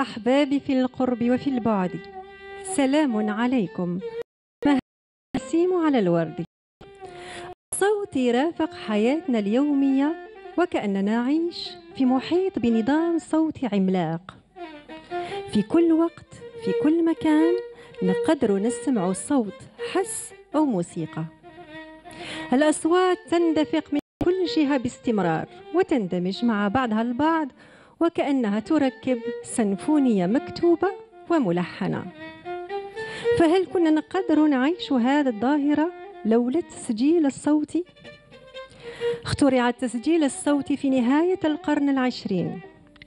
الأحباب في القرب وفي البعد. سلام عليكم. نسيم على الورد. صوتي رافق حياتنا اليومية وكأننا نعيش في محيط بنظام صوتي عملاق. في كل وقت في كل مكان نقدر نسمع صوت حس أو موسيقى. الأصوات تندفق من كل جهة باستمرار وتندمج مع بعضها البعض وكأنها تركب سنفونية مكتوبة وملحنة. فهل كنا نقدر نعيش هذه الظاهرة لولا التسجيل الصوتي؟ اخترع التسجيل الصوتي في نهاية القرن العشرين.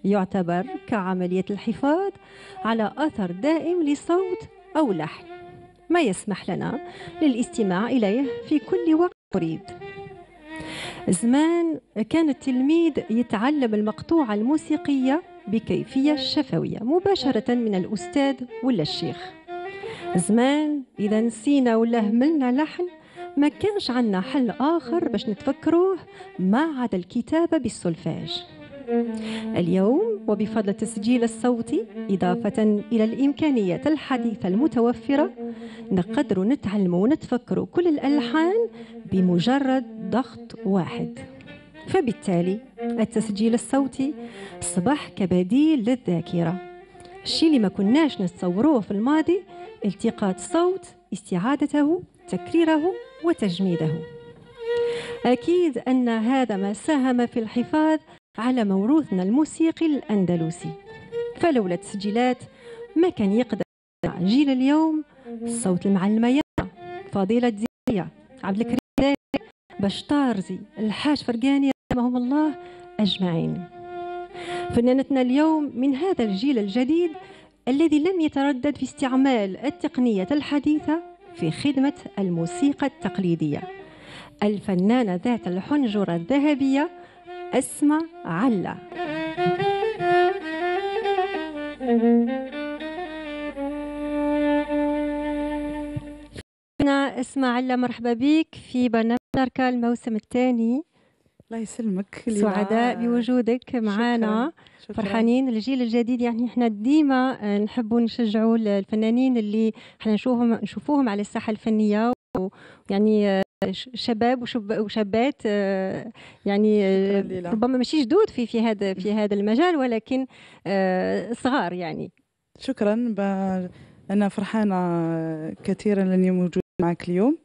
يعتبر كعملية الحفاظ على أثر دائم لصوت أو لحن. ما يسمح لنا للاستماع إليه في كل وقت نريد. زمان كان التلميذ يتعلم المقطوعة الموسيقية بكيفية شفوية مباشرة من الأستاذ ولا الشيخ. زمان إذا نسينا ولا هملنا لحن ما كانش عندنا حل آخر باش نتفكروه ما عدا الكتابة بالسولفاج. اليوم وبفضل التسجيل الصوتي إضافة إلى الإمكانيات الحديثة المتوفرة نقدر نتعلم ونتفكر كل الألحان بمجرد ضغط واحد. فبالتالي التسجيل الصوتي أصبح كبديل للذاكرة. الشيء اللي ما كناش نتصوروه في الماضي التقاط صوت استعادته تكريره وتجميده. أكيد أن هذا ما ساهم في الحفاظ على موروثنا الموسيقي الأندلسي. فلولا التسجيلات ما كان يقدر جيل اليوم. صوت المعلمة فضيلة زية عبد الكريم طارزي الحاج فرقاني رحمهم الله أجمعين. فنانتنا اليوم من هذا الجيل الجديد الذي لم يتردد في استعمال التقنية الحديثة في خدمة الموسيقى التقليدية. الفنانة ذات الحنجرة الذهبية أسمى علا. أنا أسمى علا مرحبا بك في برنامج أركا الموسم الثاني. الله يسلمك سعداء بوجودك معنا فرحانين الجيل الجديد. يعني إحنا ديما نحبوا نشجعوا الفنانين اللي إحنا نشوفهم نشوفوهم على الساحة الفنية. ويعني شباب وشب وشابات آه، يعني آه، ربما ماشي جدود في في هذا في هذا المجال ولكن آه، صغار يعني. شكرا. أنا فرحانة كثيرا لاني موجود معك اليوم.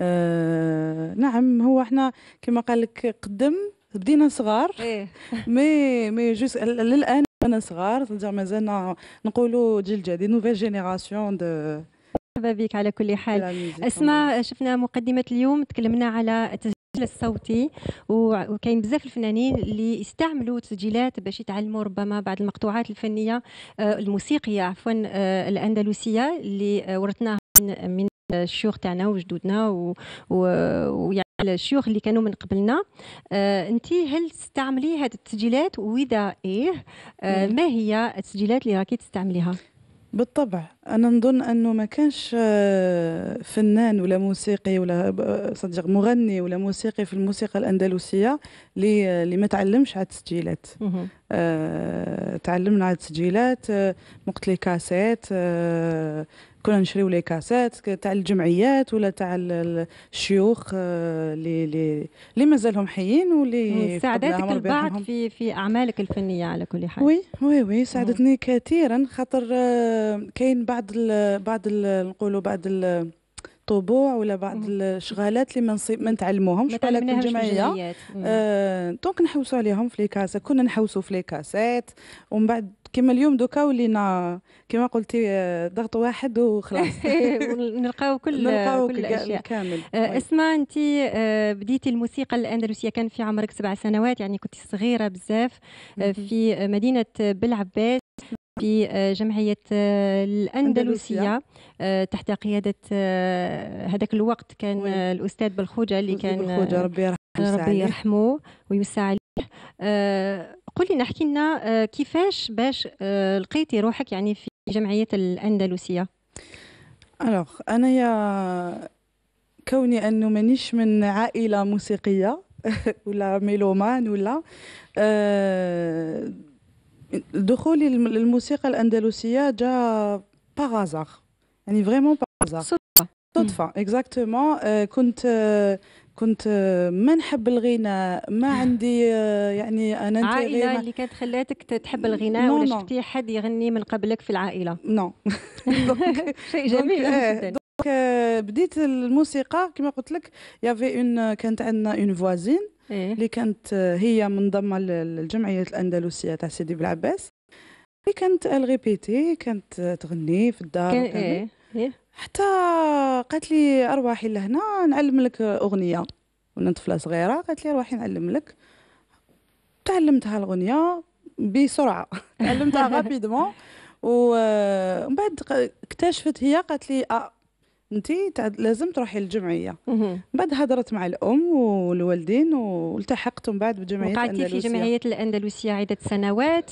آه نعم هو إحنا كما قال لك قدم بدينا صغار. إيه. mais mais jusque للآن أنا صغار مازلنا نقولوا جيل جديد nouvelle génération donc مرحبا بك على كل حال. أسماء شفنا مقدمة اليوم تكلمنا على التسجيل الصوتي وكاين بزاف الفنانين اللي يستعملوا تسجيلات باش يتعلموا ربما بعض المقطوعات الفنية آه، الموسيقية عفوا آه، الأندلسية اللي ورثناها من الشيوخ تاعنا وجدودنا ويعني الشيوخ اللي كانوا من قبلنا. آه انت هل تستعملي هذه التسجيلات؟ وإذا إيه آه ما هي التسجيلات اللي راكي تستعمليها؟ بالطبع. أنا نظن أنه ما كانش آه، فنان ولا موسيقي ولا صدق مغني ولا موسيقي في الموسيقى الأندلسية اللي اللي ما تعلمش على التسجيلات آه تعلمنا على التسجيلات آه وقت les cassettes آه كنا نشريو les cassettes تاع الجمعيات ولا تاع الشيوخ آه، اللي اللي اللي مازالهم حيين واللي ساعدتك البعض في في أعمالك الفنية على كل حال. oui oui oui ساعدتني كثيرا. خاطر آه، كاين بعض ال بعض نقولوا بعض الطبوع ولا بعض الشغالات اللي ما نصيب ما نتعلموهمش. على الجمعية. آه دونك نحوسوا عليهم في لي كاسات كنا نحوسوا في لي كاسات. ومن بعد كما اليوم دوكا ولينا كما قلتي آه، ضغط واحد وخلاص. نلقاو كل نلقاو كل الأشياء. كامل. آه، اسمع أنت آه، بديتي الموسيقى الأندلسية كان في عمرك سبع سنوات يعني كنت صغيرة بزاف في مدينة بلعباس في جمعية الأندلسية تحت قيادة هذاك الوقت كان الأستاذ بالخوجة اللي كان بالخوجة ربي يرحمه ربي يرحمه ويوسع عليه قولي نحكي لنا آه، كيفاش باش آه، لقيتي روحك يعني في جمعية الأندلسية؟ الوغ أنا يا كوني أنه مانيش من عائلة موسيقية ولا ميلومان ولا أه دخولي للم- للموسيقى الأندلسية جاء par hasard يعني vraiment par hasard صدفة. صدفة exactement كنت آه، كنت آه، ما نحب الغناء ما عندي آه، يعني أنا عائلة اللي كانت خلاتك تحب الغناء ولا. شفتي حد يغني من قبلك في العائلة non شيء جميل جدا donc آه، بديت الموسيقى كما قلت لك il y avait une كانت عندنا une voisine إيه. اللي كانت هي منضمة للجمعية الأندلسية تاع سيدي بلعباس اللي كانت الغيبيتي كانت تغني في الدار كان وكامل. إيه. حتى قالت لي اروحي لهنا نعلم لك أغنية وأنا طفلة صغيرة قالت لي روحي نعلم لك تعلمتها الأغنية بسرعة تعلمتها رابيدمون ومن بعد اكتشفت هي قالت لي آه انت لازم تروحي للجمعيه. من بعد هضرت مع الأم والوالدين والتحقت من بعد بجمعية وقعدتي في الأندلسية. جمعية الأندلسية عدة سنوات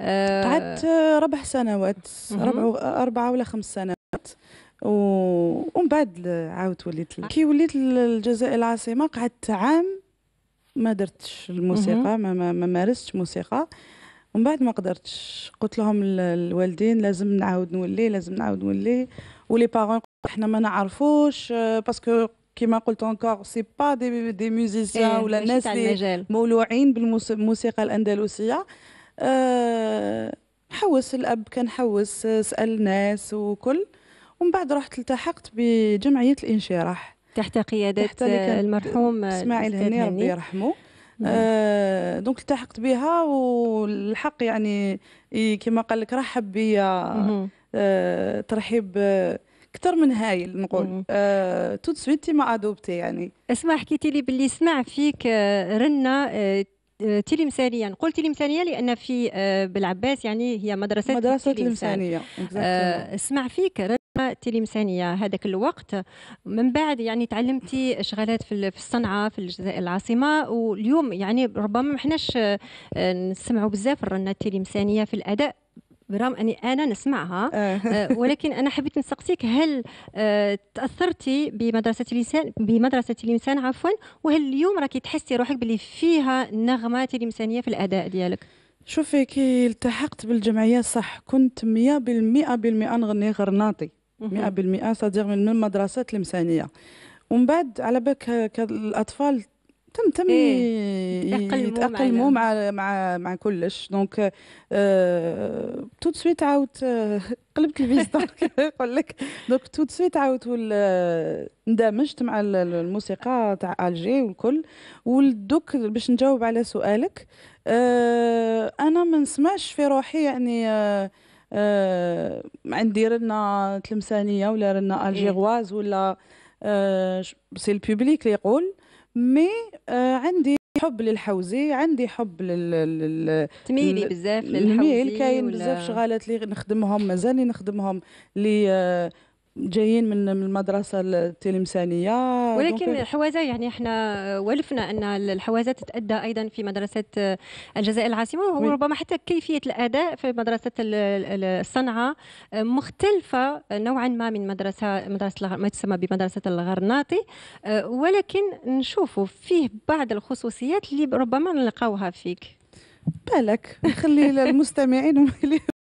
آه، قعدت ربع سنوات. ربع أربعة ولا خمس سنوات. ومن بعد عاودت وليت كي وليت للجزائر العاصمة قعدت عام ما درتش الموسيقى. ما, ما, ما مارستش موسيقى. ومن بعد ما قدرتش قلت لهم ال- الوالدين لازم نعاود نولي لازم نعاود نولي. و les parents إحنا ما نعرفوش آه، parce que كيما قلت encore c'est pas des des musiciens ولا ناس اللي مولوعين بالموسيقى الأندلسية. أه حوس الأب كان حوس آه، سأل الناس وكل. ومن بعد رحت التحقت بجمعية الانشراح تحت قيادة تحت المرحوم إسماعيل هني ربي يرحمه مهم. أه donc التحقت بها والحق يعني كما قال لك رحب بيا. أه ترحيب آه، أكثر من هايل نقول. أه tout de suite m'a adopté يعني اسمع حكيتي لي باللي سمع فيك آه، رنة آه، آه، تلمسانيا قلت تلمسانية لأن في آه، بالعباس يعني هي مدرسة التلمسان. الإنسانية آه، أسمع فيك رنة تلمسانية هذاك الوقت. من بعد يعني تعلمتي شغالات في ال- في الصنعة في الجزائر العاصمة واليوم يعني ربما ما احناش آه، نسمعوا بزاف الرنة التلمسانية في الأداء برغم أني أنا نسمعها. آه. آه، ولكن أنا حبيت نسقسيك هل تأثرتي بمدرسة تلمسان بمدرسة تلمسان عفوا؟ وهل اليوم راكي تحسي روحك باللي فيها نغمة تلمسانية في الأداء ديالك؟ شوفي كي التحقت بالجمعية صح كنت مية بالمئة بالمئة نغني غرناطي. مئة بالمئة صديق من المدرسة التلمسانية. ومن بعد على بالك الأطفال تم تم إيه، ي- يتأقلموا يتأقلموا معنا. مع مع مع كلش. donc آه tout de suite عاودت آه، قلبت الفيزا يقول لك. donc tout de suite عاودت وال- اندمجت مع ال- الموسيقى تاع الجي والكل. والدوك باش نجاوب على سؤالك آه أنا ما نسمعش في روحي يعني آه عندي رنا تلمسانية ولا رنا algéroise ولا آه c'est le public اللي يقول. mais آه عندي حب للحوزي عندي حب لل, لل... نميل بزاف للحوزي كاين بزاف شغالات اللي نخدمهم مازالني نخدمهم اللي آه، جايين من من المدرسة التلمسانية ولكن الحوازه يعني إحنا ولفنا أن الحوازه تتأدى أيضا في مدرسة الجزائر العاصمة. وربما حتى كيفية الأداء في مدرسة ال- ال- الصنعاء آه، مختلفة نوعا ما من مدرسه مدرسة ما تسمى بمدرسة الغرناطي آه، ولكن نشوفوا فيه بعض الخصوصيات اللي ربما نلقاوها فيك بالك نخلي للمستمعين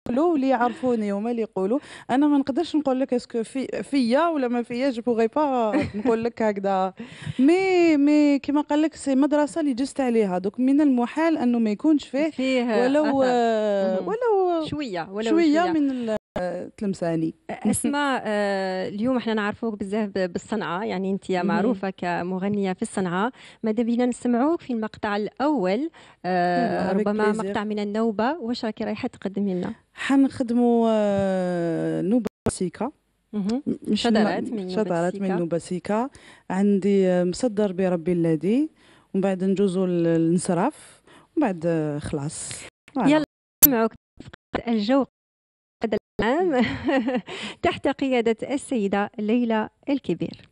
اللي يقولوا واللي يعرفوني هما اللي يقولوا أنا ما نقدرش نقول لك est-ce que في فيا ولا ما فياش pourrais pas نقول لك هكذا. مي مي كما قال لك c'est مدرسة اللي جزت عليها. دوك من المحال أنه ما يكونش فيه فيه ولو. ولو شوية ولو شوية من التلمساني أسماء آه، اليوم إحنا نعرفوك بزاف ب- بالصنعة يعني أنت. معروفة كمغنية في الصنعة ماذا بينا نسمعوك في المقطع الأول؟ آه، ربما. مقطع من النوبة. واش راكي رايحة تقدمي لنا؟ حنخدموا آه، نوبة سيكا شذرات من شذرات. من نوبة سيكا عندي مصدر بربي الذي. ومن بعد نجوزوا الانصراف. ومن بعد خلاص. يلا. نسمعوك. الجو العام تحت قيادة السيدة ليلى الكبير.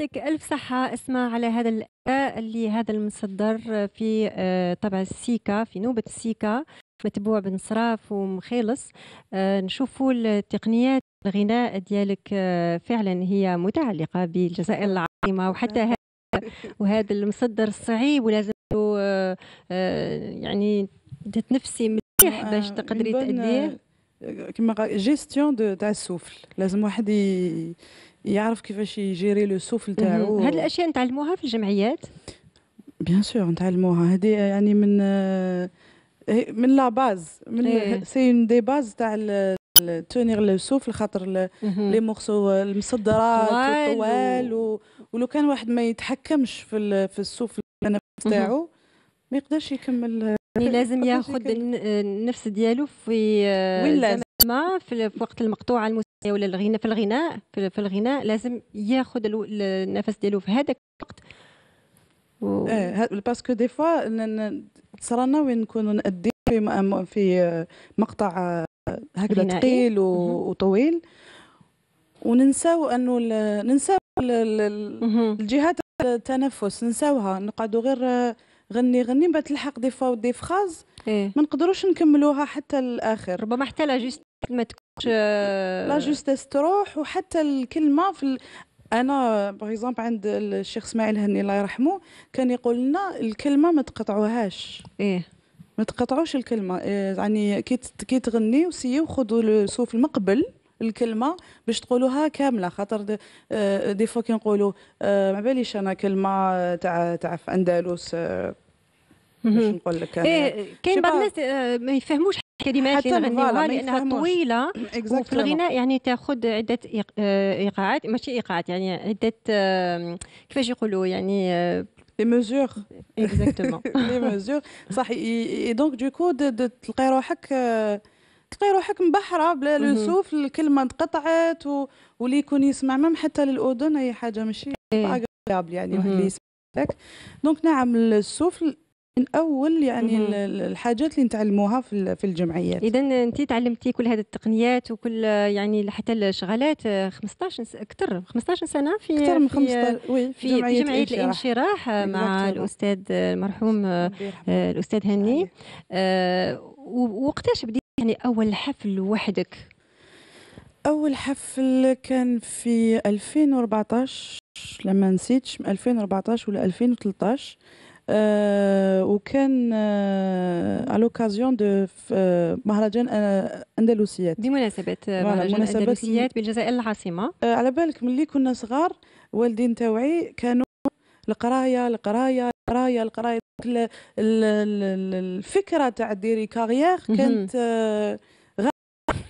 يعطيك ألف صحة. اسمع على هذا الأداء اللي هذا المصدر في آه، طبع السيكا في نوبة السيكا متبوع بنصراف ومخيلص. آه، نشوفوا التقنيات الغناء ديالك آه، فعلا هي متعلقة بالجزائر العظيمة وحتى هذا وهذا المصدر صعيب ولازم يعني تتنفسي مليح باش تقدري تأديه. كما جيستيون تاع السوفل لازم واحد يعرف كيفاش يجيري le souffle تاعو. هاد الأشياء نتعلموها في الجمعيات؟ bien sûr نتعلموها. هذه يعني من من la base من c'est une des bases تاع tenir le souffle خاطر les morceaux المصدرات الطوال ولو كان واحد ما يتحكمش في في السوفل تاعو ما يقدرش يكمل يعني لازم ياخذ النفس ديالو في لازم ما في وقت المقطوعه الموسيقيه ولا الغناء في الغناء في الغناء لازم ياخذ النفس ديالو في هذاك الوقت. و... إيه parce que des fois صرنا وين نكونوا نأدي في في مقطع هكذا ثقيل وطويل. وننساو انه ننساو الجهات التنفس ننساوها. نقعدوا غير غني غني بعد تلحق دي فوا دي فراز إيه؟ ما نقدروش نكملوها حتى الآخر. ربما حتى لا جوست ما تكونش لا جوستيس تروح وحتى الكلمة في ال... أنا باغ عند الشيخ إسماعيل هني الله يرحمه كان يقول لنا الكلمة ما تقطعوهاش. إيه. ما تقطعوش الكلمة. إيه يعني كي كي تغني وسيو خذوا السوف المقبل. الكلمة باش تقولوها كاملة. خاطر دي, آه، دي فوا كي نقولوا آه، ما باليش أنا كلمة تاع تاع في أندلس آه، باش نقول لك إيه كاين بعض الناس ما يفهموش الكلمات اللي نغنيوها لانها طويلة. وفي الغناء يعني تاخذ عدة إيقاعات ماشي إيقاعات يعني عدة كيفاش يقولوا يعني les mesures exactement les mesures صح اي donc دوكو تلقاي روحك تلقاي روحك مبحره بلا le souffle الكلمة انقطعت واللي يكون يسمع مام حتى للأذن أي حاجة ماشي؟ إيه. يعني واحد اللي يسمع لك دونك نعم السوف من أول يعني الحاجات اللي نتعلموها في في الجمعيات. اذا أنت تعلمتي كل هذه التقنيات وكل يعني حتى الشغلات 15 أكثر 15 سنة في أكثر من 15 في, في جمعية, جمعية الإنشراح. مع الأستاذ المرحوم آه، الأستاذ هني آه وقتاش بديت يعني أول حفل وحدك؟ أول حفل كان في 2014 لما نسيتش 2014 ولا 2013 آه وكان آه على لوكازيون دو مهرجان آه أندلسيات. بمناسبة مهرجان أندلسيات بالجزائر العاصمة. آه على بالك ملي كنا صغار والدين تاوعي كانوا القرايه القرايه القراية القراية الفكرة تاع ديري carrière كانت آه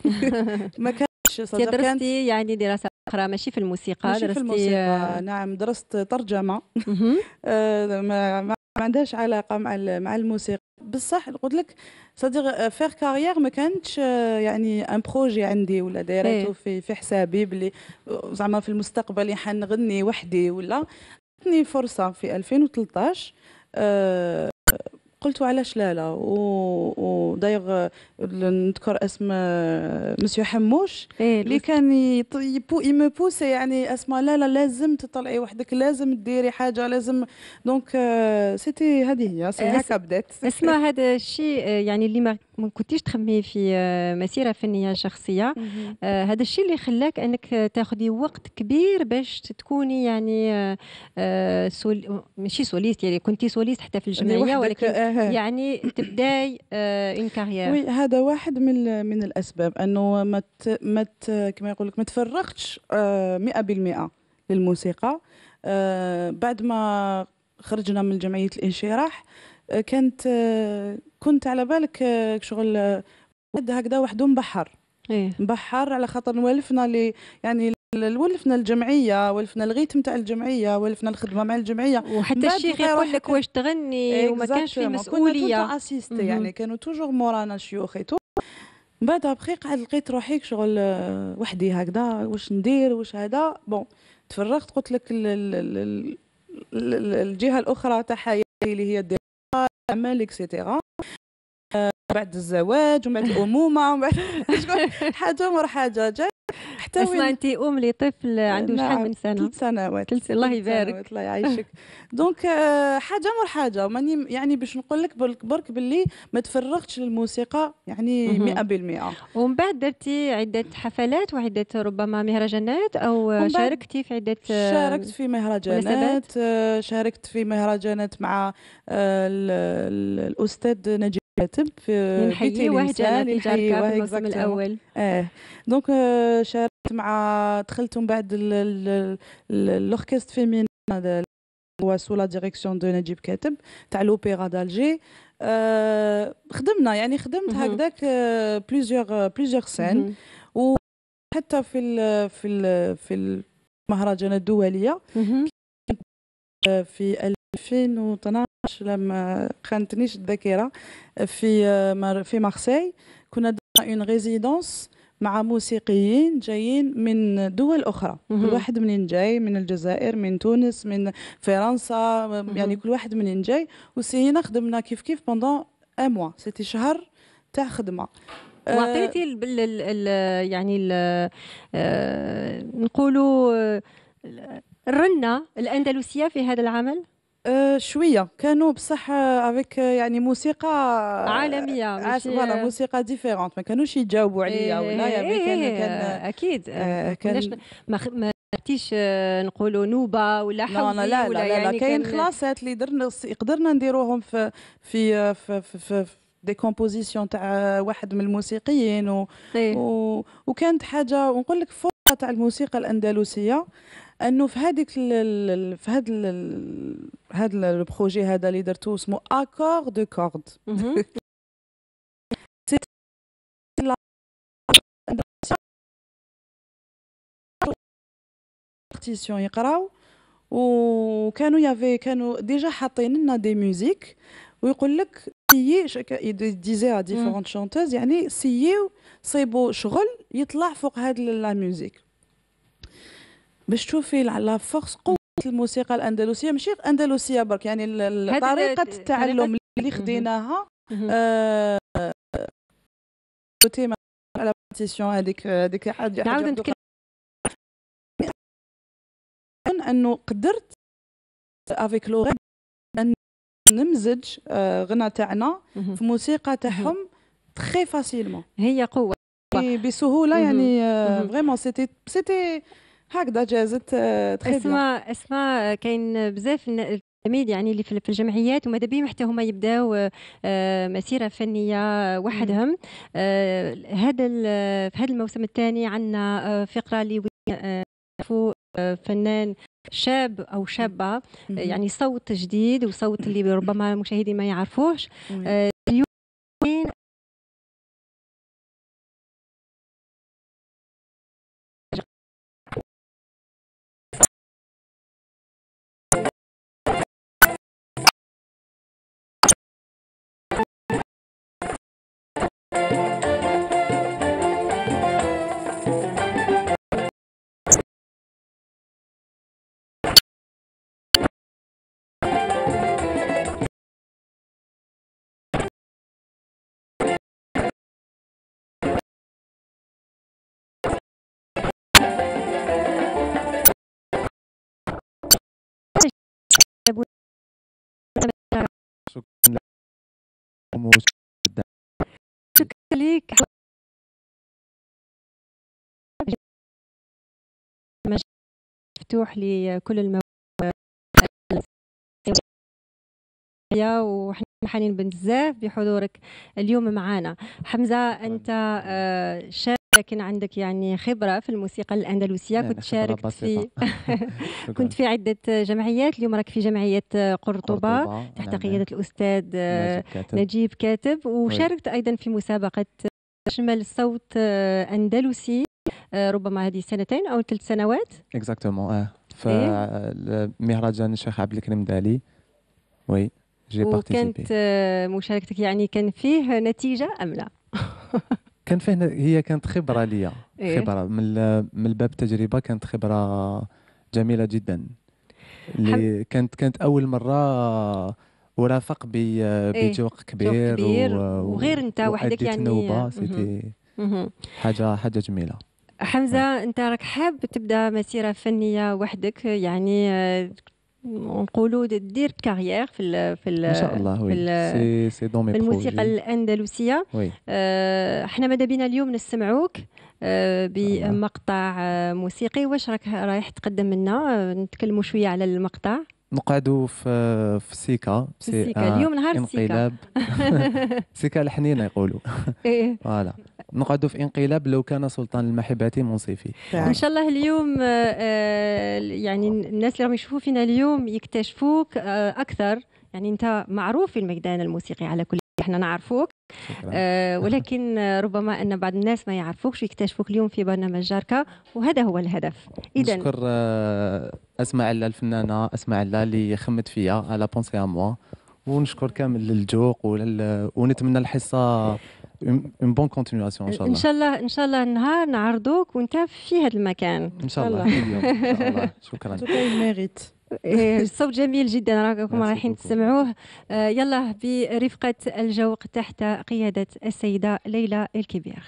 ما كانش درستي يعني دراسة أخرى ماشي في الموسيقى ماشي درستي في الموسيقى. آه، نعم درست ترجمة. آه ما عندهاش علاقة مع مع الموسيقى. بصح قلت لك ça de faire carrière ما كانتش يعني un projet عندي ولا دايرته إيه. في في حسابي بلي زعما في المستقبل حنغني وحدي ولا. جاتني فرصة في 2013 أه قلت علاش لا لا ودايغ نذكر اسم مسيو حموش إيه اللي كان il me poussait يعني اسمع لا لا لازم تطلعي وحدك لازم ديري حاجة لازم donc c'était هذه هي c'est هكا بدات. اسمع هذا الشيء يعني اللي ما كنتيش تخمي في مسيرة فنية شخصية. هذا الشيء اللي خلاك أنك تاخذي وقت كبير باش تكوني يعني seule ماشي soliste يعني كنتي soliste حتى في الجمعية ولكن يعني تبداي une carrière oui هذا واحد من من الأسباب أنه ما ما كما يقول لك ما تفرغتش 100% آه، للموسيقى. آه، بعد ما خرجنا من جمعية الانشراح آه، كانت كنت على بالك شغل هكذا وحده مبحر إيه؟ مبحر على خاطر نولفنا لي يعني ولفنا الجمعية ولفنا الغيت نتاع الجمعية ولفنا الخدمة مع الجمعية. وحتى الشيخ يقول لك واش تغني وما كانش في مسؤولية. كنا يعني كانوا toujours مورانا الشيوخ. من بعد أبخي قعد لقيت روحي شغل آه، وحدي هكذا. واش ندير؟ واش هذا؟ bon تفرغت قلت لك الجهة الأخرى تاع اللي هي الدراسه العمل et cetera بعد الزواج ومن بعد الأمومة ومن بعد حاجة مور حاجة. جاي حتى أسمع وين؟ أنت أم لطفل عنده شحال نعم، من سنة؟ ثلاث سنوات. ثلاث- الله يبارك. الله يعيشك. donc آه، حاجة مور حاجة. ماني يعني باش نقول لك برك برك باللي ما تفرغتش للموسيقى يعني مهم. 100% ومن بعد درتي عدة حفلات وعدة ربما مهرجانات أو شاركتي في عدة شاركت في مهرجانات آه، شاركت في مهرجانات مع آه، ال- ال- الأستاذ نجيب كاتب في نحيي بيتي وهجة واه الموسم. الأول آه دونك آه، شاركت مع دخلت من بعد الأوركستر فيمين هو سو لا ديريكسيون دو نجيب كاتب تاع لوبيرا دالجي آه، خدمنا يعني خدمت. هكذاك بليزيور بليزيور سين مهم. حتى في ال في ال في المهرجانات الدولية. في 2012 لما خانتنيش الذاكرة في مار- في مارسي. كنا درنا une résidence مع موسيقيين جايين من دول أخرى. مهم. كل واحد منين جاي؟ من الجزائر من تونس من فرنسا يعني كل واحد منين جاي. وسينا خدمنا كيف كيف pendant un mois c'était شهر تاع خدمة. آه، وعطيتي ال ال ال ال يعني ال آه، نقولوا آه، الرنة الأندلسية في هذا العمل؟ آه، شوية. كانوا بصح avec يعني موسيقى عالمية عاش ماشي- voilà موسيقى différente ما كانوش يجاوبوا عليا ولا إيه، يعني كان إيه، كان أكيد. آه، ما كناش كان ما خ- ما خدتيش آه، نقولوا نوبة ولا لا حوزي لا لا ولا لا, لا, يعني كاين كان- خلاصات اللي درنا قدرنا نديروهم في في في في, في, في des compositions تاع واحد من الموسيقيين و إيه. و وكانت حاجة ونقول لك فرصه تاع الموسيقى الأندلسية. إنه في هذيك في هذا هذا ال projet هذا اللي درتو اسمه accord de cordes. partition يقراو وكانوا y avait كانوا déjà حاطين لنا des musiques ويقول لك c'est dédié à différentes chanteuses يعني essayez صيبوا شغل يطلع فوق هاد la musique باش تشوفي لا- la force قوة الموسيقى الأندلسية ماشي أندلسية برك يعني طريقة ال- التعلم اللي. خديناها مهم. آه، côté على partition هذيك هذيك حاجة نعاود نتكلم أنه قدرت avec l'oreille أن نمزج آه، غنى تاعنا. في موسيقى تاعهم très facilement هي قوة بسهولة. يعني. vraiment c'était c'était هكذا جازت آه، تخي اسمع اسمع كاين بزاف التلاميذ يعني اللي في الجمعيات وماذا بهم حتى هما يبداو آه، مسيرة فنية وحدهم. آه، هذا في هذا الموسم الثاني عندنا فقرة اللي آه، آه، فنان شاب أو شابة. يعني صوت جديد وصوت اللي ربما المشاهدين ما يعرفوش. آه، اليوم شكرا لكم شكرا لك مفتوح لكل المواهب وحنا فرحانين بزاف بحضورك اليوم معنا حمزة أنت آه، شاب لكن عندك يعني خبرة في الموسيقى الأندلسية. كنت شاركت في. كنت في عدة جمعيات. اليوم راك في جمعية قرطبة قرطبة، تحت نعم، قيادة الأستاذ آه، نجيب كاتب. نجيب كاتب. وشاركت أيضا في مسابقة تشمل صوت آه، أندلسي آه، ربما هذه سنتين أو ثلاث سنوات. exactement آه. ف إيه؟ مهرجان الشيخ عبد الكريم دالي. oui j'ai وكانت آه، مشاركتك يعني كان فيه نتيجة أم لا؟ كان فيه هي كانت خبرة ليا إيه؟ خبرة من من الباب تجربة كانت خبرة جميلة جدا اللي كانت كانت أول مرة ورافق ب- بجوق كبير, كبير و- وغير أنت وحدك يعني- نوبة مهم. c'était مهم. حاجة حاجة جميلة حمزة أنت راك حاب تبدأ مسيرة فنية وحدك يعني آه، نقولوا دير carrière في ال في ال إن شاء الله في oui. c'est c'est dans mes في الموسيقى الأندلسية. oui. آه، إحنا ماذا بينا اليوم نسمعوك الله. بمقطع آه، موسيقي. واش راك رايح تقدم لنا؟ آه، نتكلموا شوية على المقطع. نقعدوا في في سيكا سي السيكا ان اليوم نهار السيكا انقلاب. سيكا الحنينة يقولوا. إيه. voilà. نقعدوا في انقلاب لو كان سلطان المحبة منصفي. إن شاء الله اليوم آه، آه، يعني الناس اللي راهم يشوفوا فينا اليوم يكتشفوك آه، أكثر. يعني أنت معروف في الميدان الموسيقي على كل إحنا نعرفوك. آه، ولكن ربما أن بعض الناس ما يعرفوكش ويكتشفوك اليوم في برنامج جاركا وهذا هو الهدف. اذا نشكر آه، اسماء علا الفنانة اسماء علا اللي خمت فيا على pensé à moi ونشكر كامل الجوق ولل... ونتمنى الحصة une bonne continuation إن شاء إن الله شاء الله إن شاء الله نهار نعرضوك وأنت في هذا المكان. إن شاء الله إن شاء الله. شكرا. الصوت جميل جدا راكم رايحين. تسمعوه آه، يلا برفقة الجوق تحت قيادة السيدة ليلى الكبير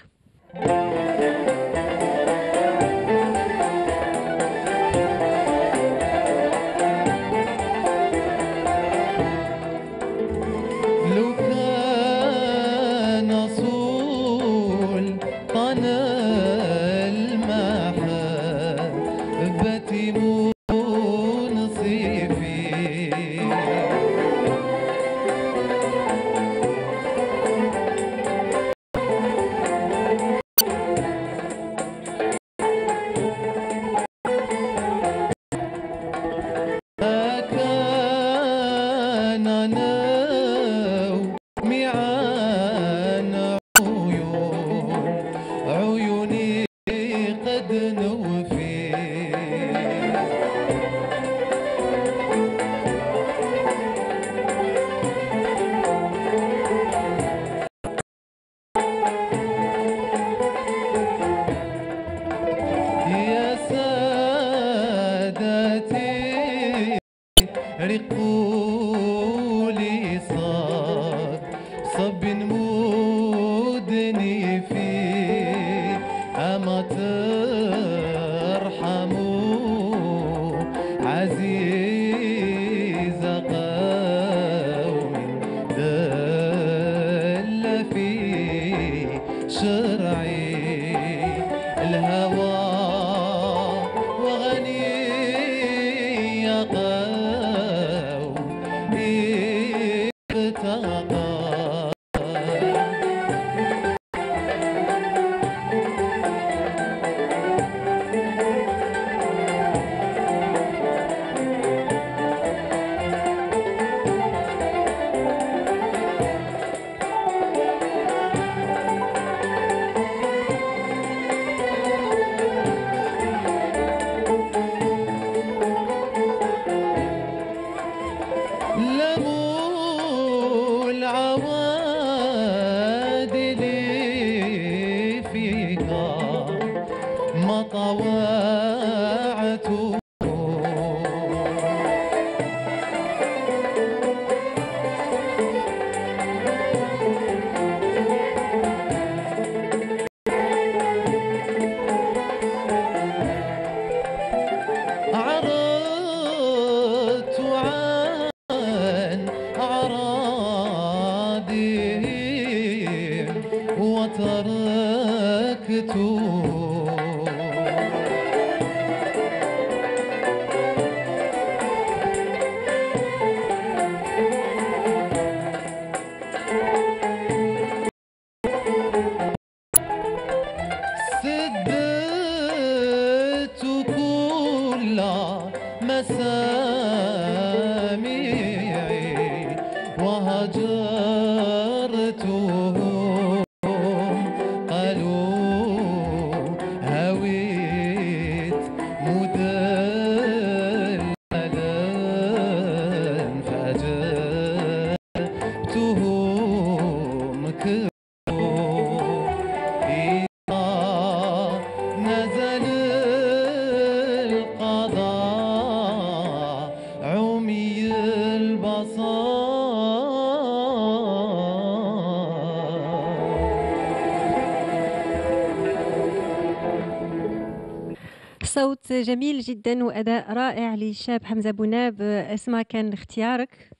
جميل جدا وأداء رائع للشاب حمزة بوناب. اسماء كان اختيارك؟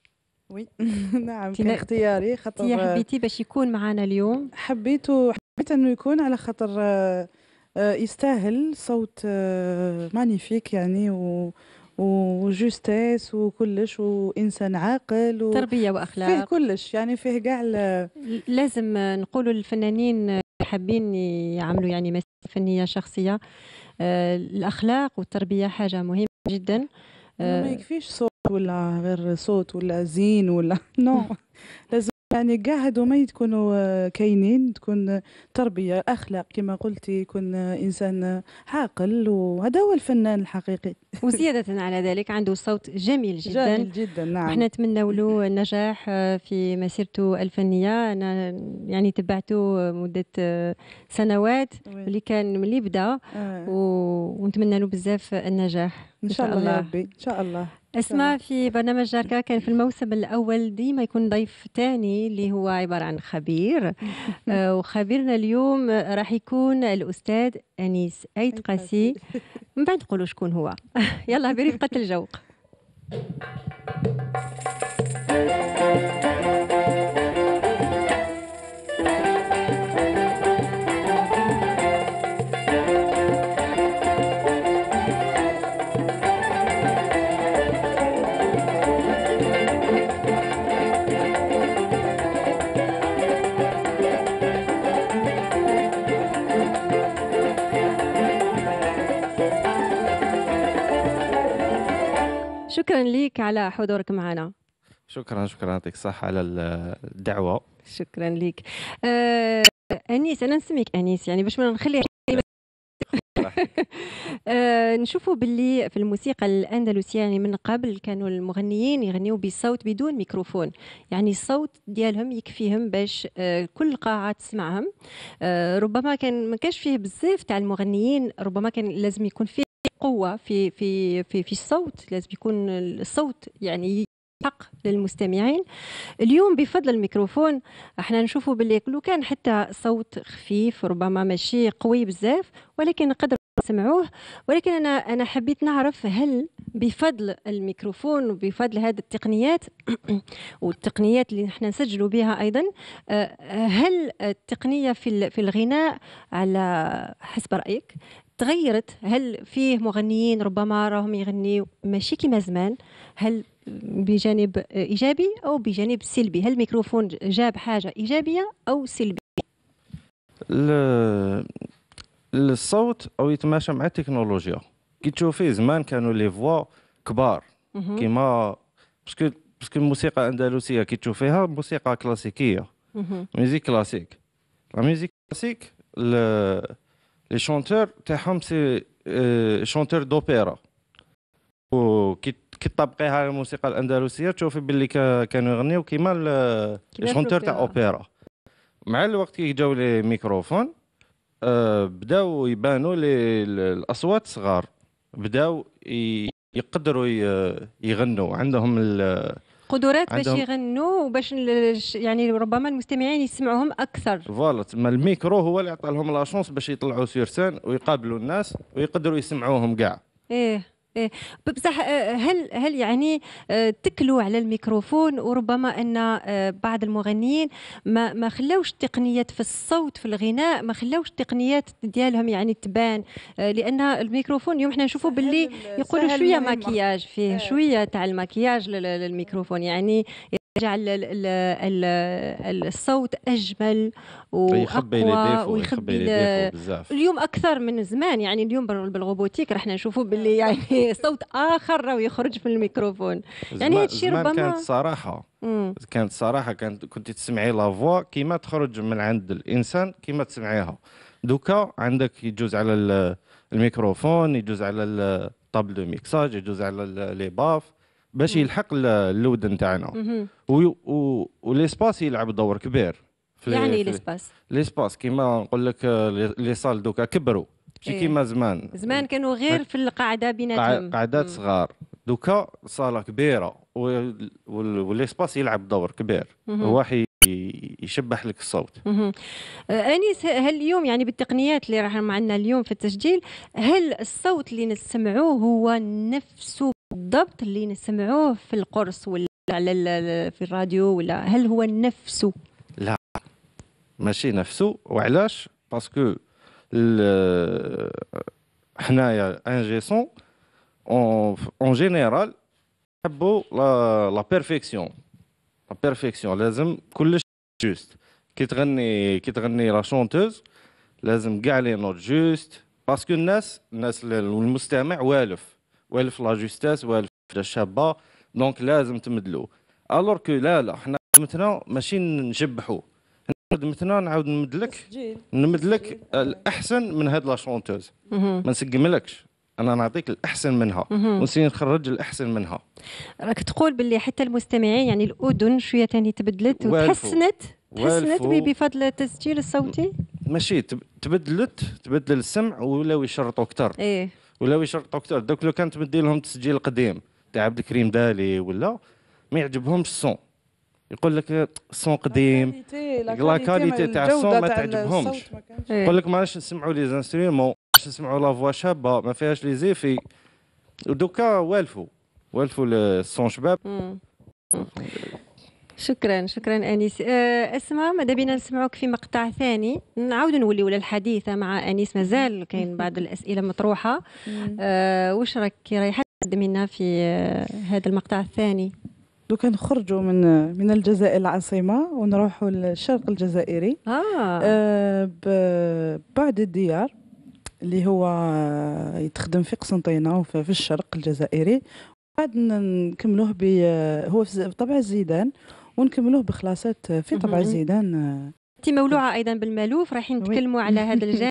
oui. نعم كان اختياري. تي خاطر حبيتي باش يكون معنا اليوم؟ حبيته حبيت أنه يكون على خاطر آه، آه، يستاهل صوت آه، magnifique يعني و و justesse وكلش وإنسان عاقل و تربية فيه واخلاق كلش يعني فيه كاع لازم نقولوا للفنانين حابين يعملوا يعني مسيرة فنية شخصية. آه، الأخلاق والتربية حاجة مهمة جدا. ما آه، يكفيش صوت ولا غير صوت ولا زين ولا نو لازم يعني كاع هادوما يكونوا آه، كاينين تكون تربية أخلاق كما قلتي يكون آه، إنسان عاقل وهذا هو الفنان الحقيقي. وزيادة على ذلك عنده صوت جميل جدا. جميل جدا نعم. إحنا نتمنى له النجاح آه، في مسيرته الفنية. أنا يعني تبعته مدة آه، سنوات. اللي كان ملي بدا آه. ونتمنى له بزاف النجاح. إن شاء الله يا ربي إن شاء الله. أسماء في برنامج جاركا كان في الموسم الأول ديما يكون ضيف ثاني اللي هو عبارة عن خبير. آه، وخبيرنا اليوم راح يكون الأستاذ أنيس ايت قاسي. من بعد نقولوا شكون هو. يلا برفقة الجوق شكرا لك على حضورك معنا. شكرا شكرا يعطيك الصحة على ال- الدعوة. شكرا لك آه أنيس أنا نسميك أنيس يعني باش ما نخلي آه نشوفوا باللي في الموسيقى الاندلسيه يعني من قبل كانوا المغنيين يغنيوا بصوت بدون ميكروفون. يعني الصوت ديالهم يكفيهم باش آه كل قاعة تسمعهم. آه ربما كان ما كانش فيه بزاف تاع المغنيين ربما كان لازم يكون فيه قوة في في في في الصوت لازم يكون الصوت يعني حق للمستمعين. اليوم بفضل الميكروفون إحنا نشوفوا باللي لو كان حتى صوت خفيف ربما ماشي قوي بزاف ولكن نقدر نسمعوه. ولكن أنا أنا حبيت نعرف هل بفضل الميكروفون وبفضل هذه التقنيات والتقنيات اللي نحن نسجلوا بها أيضا آه، هل التقنية في في الغناء على حسب رأيك تغيرت؟ هل فيه مغنيين ربما راهم يغنيوا ماشي كما زمان؟ هل بجانب إيجابي أو بجانب سلبي؟ هل الميكروفون جاب حاجة إيجابية أو سلبية؟ ال- الصوت أو يتماشى مع التكنولوجيا. كي تشوفي زمان كانوا les voix كبار. كيما parce que parce que الموسيقى الأندلسية كي تشوفيها موسيقى كلاسيكية. مهم. musique classique. la musique classique les chanteurs تاعهم c'est chanteurs d'opéra وكي كي تطبقيها على الموسيقى الاندلسيه تشوفي باللي كا- كانوا يغنيو كيما les chanteurs تاع. اوبرا مع الوقت كي جاو les microphones بداو يبانوا les ال- الأصوات صغار. بداو يقدروا يغنوا. عندهم ال- قدرات باش يغنوا وباش يعني ربما المستمعين يسمعوهم أكثر. voilà تما الميكرو هو اللي عطى لهم la chance باش يطلعوا sur scène ويقابلوا الناس ويقدروا يسمعوهم كاع. إيه. بصح آه، هل هل يعني آه، تكلوا على الميكروفون وربما أن آه، بعض المغنيين ما ما خلاوش التقنيات في الصوت في الغناء ما خلاوش التقنيات ديالهم يعني تبان لأن الميكروفون اليوم إحنا نشوفوا باللي يقولوا شوية. مكياج فيه إيه. شوية تاع المكياج لل- للميكروفون يعني يجعل ال- ال- ال- الصوت أجمل وأقوى ويخبي اليوم أكثر من زمان يعني اليوم بال- بالروبوتيك راح نشوفوا باللي يعني صوت آخر راهو يخرج من الميكروفون. يعني هادشي زمان ربما- كانت صراحة. مم. كانت صراحة كانت كنت تسمعي لا فوا كيما تخرج من عند الإنسان كيما تسمعيها. دوكا عندك يجوز على ال- الميكروفون يجوز على ال table de mixage يجوز على les baffes. باش. يلحق ال- اللودن تاعنا مهم. و- و- و l'espace يلعب دور كبير يعني في ال espace l'espace كيما نقول لك les salles دوكا كبروا ماشي إيه. كيما زمان زمان كانوا غير في القاعدة قاع- بيناتهم قعدات مم. صغار دوكا صالة كبيرة وال espace يلعب دور كبير. هو يشبح لك الصوت. آه، أنيس هل اليوم يعني بالتقنيات اللي راح معنا اليوم في التسجيل هل الصوت اللي نسمعوه هو نفسه بالضبط اللي نسمعوه في القرص ولا على في الراديو ولا هل هو نفسه؟ ماشي نفسه. وعلاش؟ parce que حنايا ingé son en général نحبوا la la perfection la perfection لازم كلش juste كي تغني كي تغني la chanteuse لازم كاع les notes justes parce que الناس الناس ال- المستمع والف. والف la justesse والف الشابه donc لازم تمدلو. alors que là là حنا خدمتنا ماشي نشبحوا خدمتنا نعاود نمدلك. نمدلك الأحسن من هاد la chanteuse. ما نسقملكش. أنا نعطيك الأحسن منها. ونسي نخرج الأحسن منها. راك تقول باللي حتى المستمعين يعني الأذن شوية تاني تبدلت. وتحسنت. تحسنت بفضل التسجيل الصوتي؟ ماشي تب- تبدلت تبدل السمع ولاو يشرطوا أكثر إيه. ولاو يشرطوا أكثر دوك لو كانت تمدي لهم تسجيل قديم تاع عبد الكريم دالي ولا ما يعجبهمش الصون يقول لك الصون قديم لا كاليتي تاع الصوت ما تعجبهمش. إيه. يقول لك ما ناش نسمعوا لي زانسترومون باش نسمعوا لا فوا شابه ما فيهاش لي زيفي ودوكا والفوا والفوا الصون شباب. شكرا شكرا أنيس. آه، اسمع ماذا بينا نسمعوك في مقطع ثاني؟ نعاود نوليو للحديث مع أنيس. مازال كاين بعض الأسئلة مطروحة. آه، واش راك رايحه تقدمي لنا في آه، هذا المقطع الثاني؟ دوكا نخرجوا من من الجزائر العاصمة ونروحوا للشرق الجزائري. آه. آه، ب- بعد الديار اللي هو يتخدم في قسنطينة وفي في الشرق الجزائري. بعد نكملوه ب هو في طبع الزيدان ونكملوه بخلاصات في طبع مهم. الزيدان انت مولوعة أيضا بالمألوف رايحين. نتكلموا على هذا الجانب.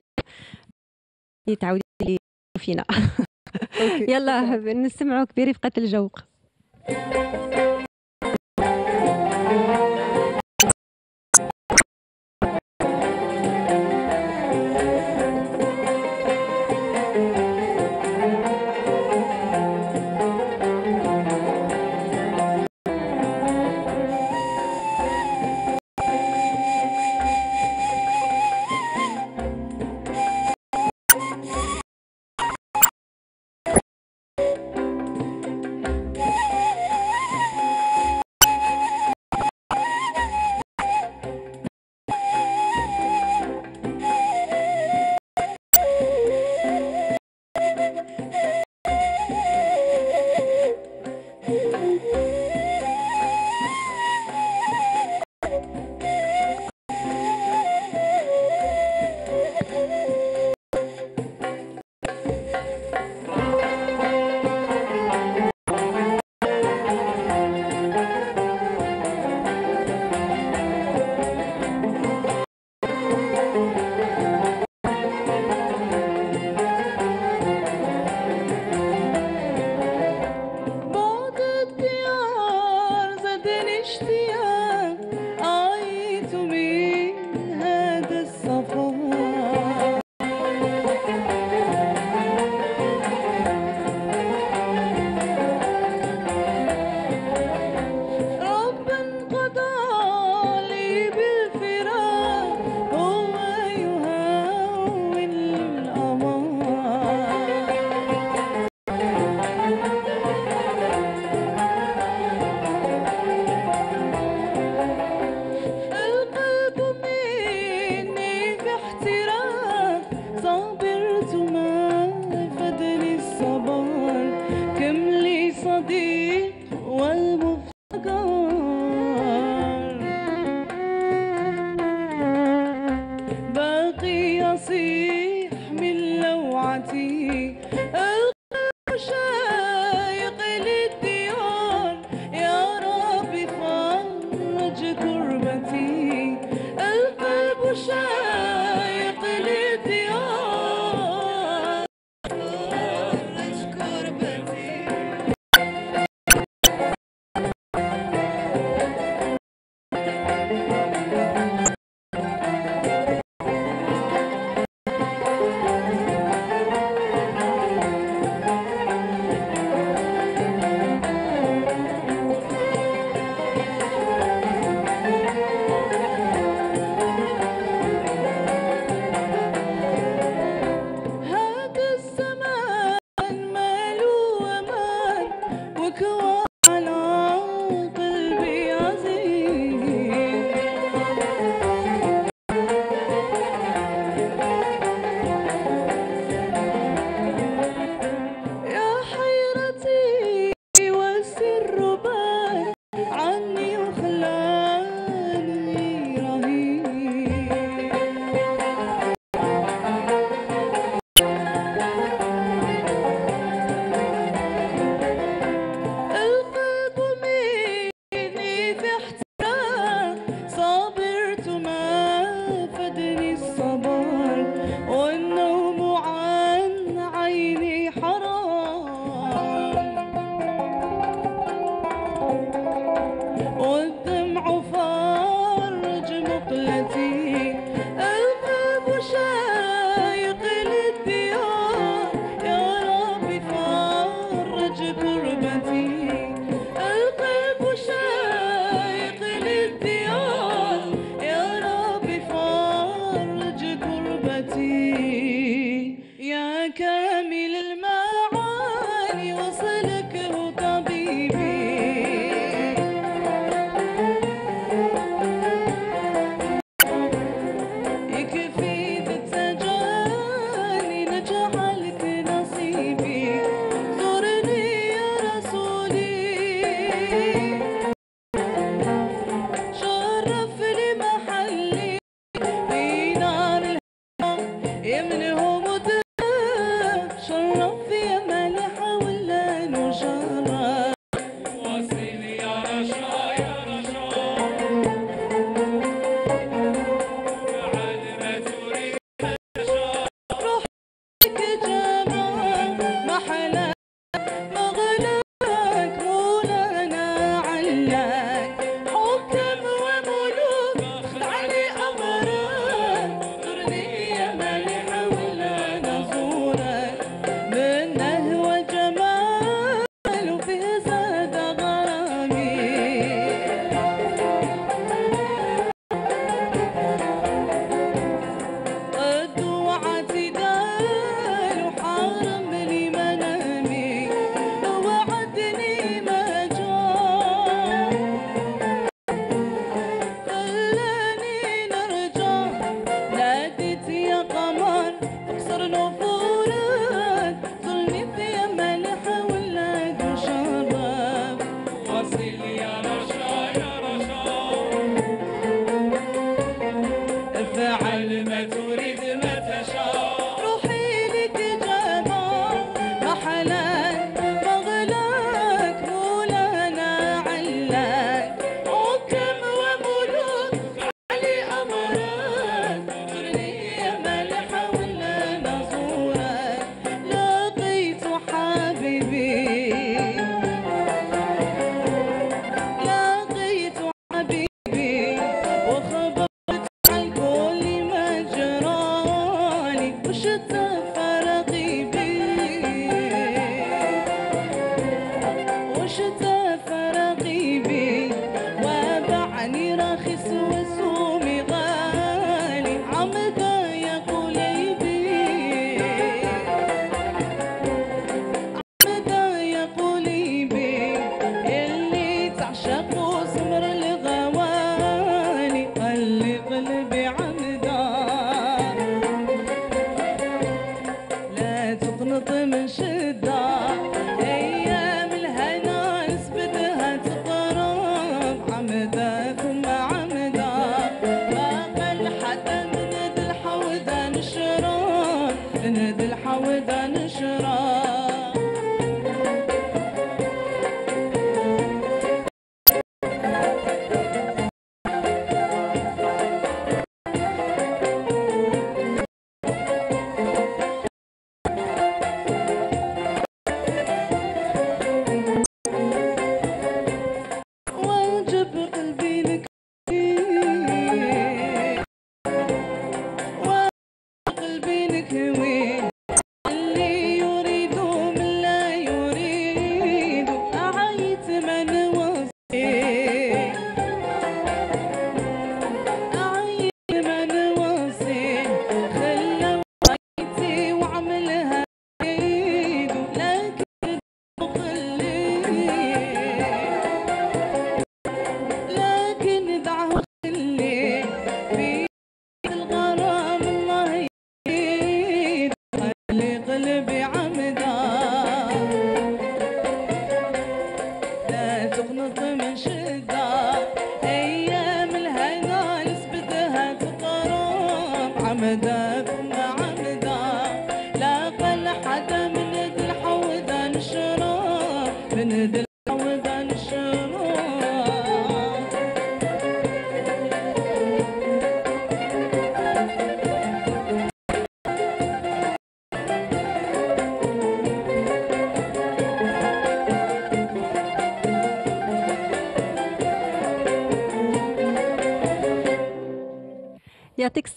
تعاودي لي فينا. يلا نسمعوك برفقه الجوق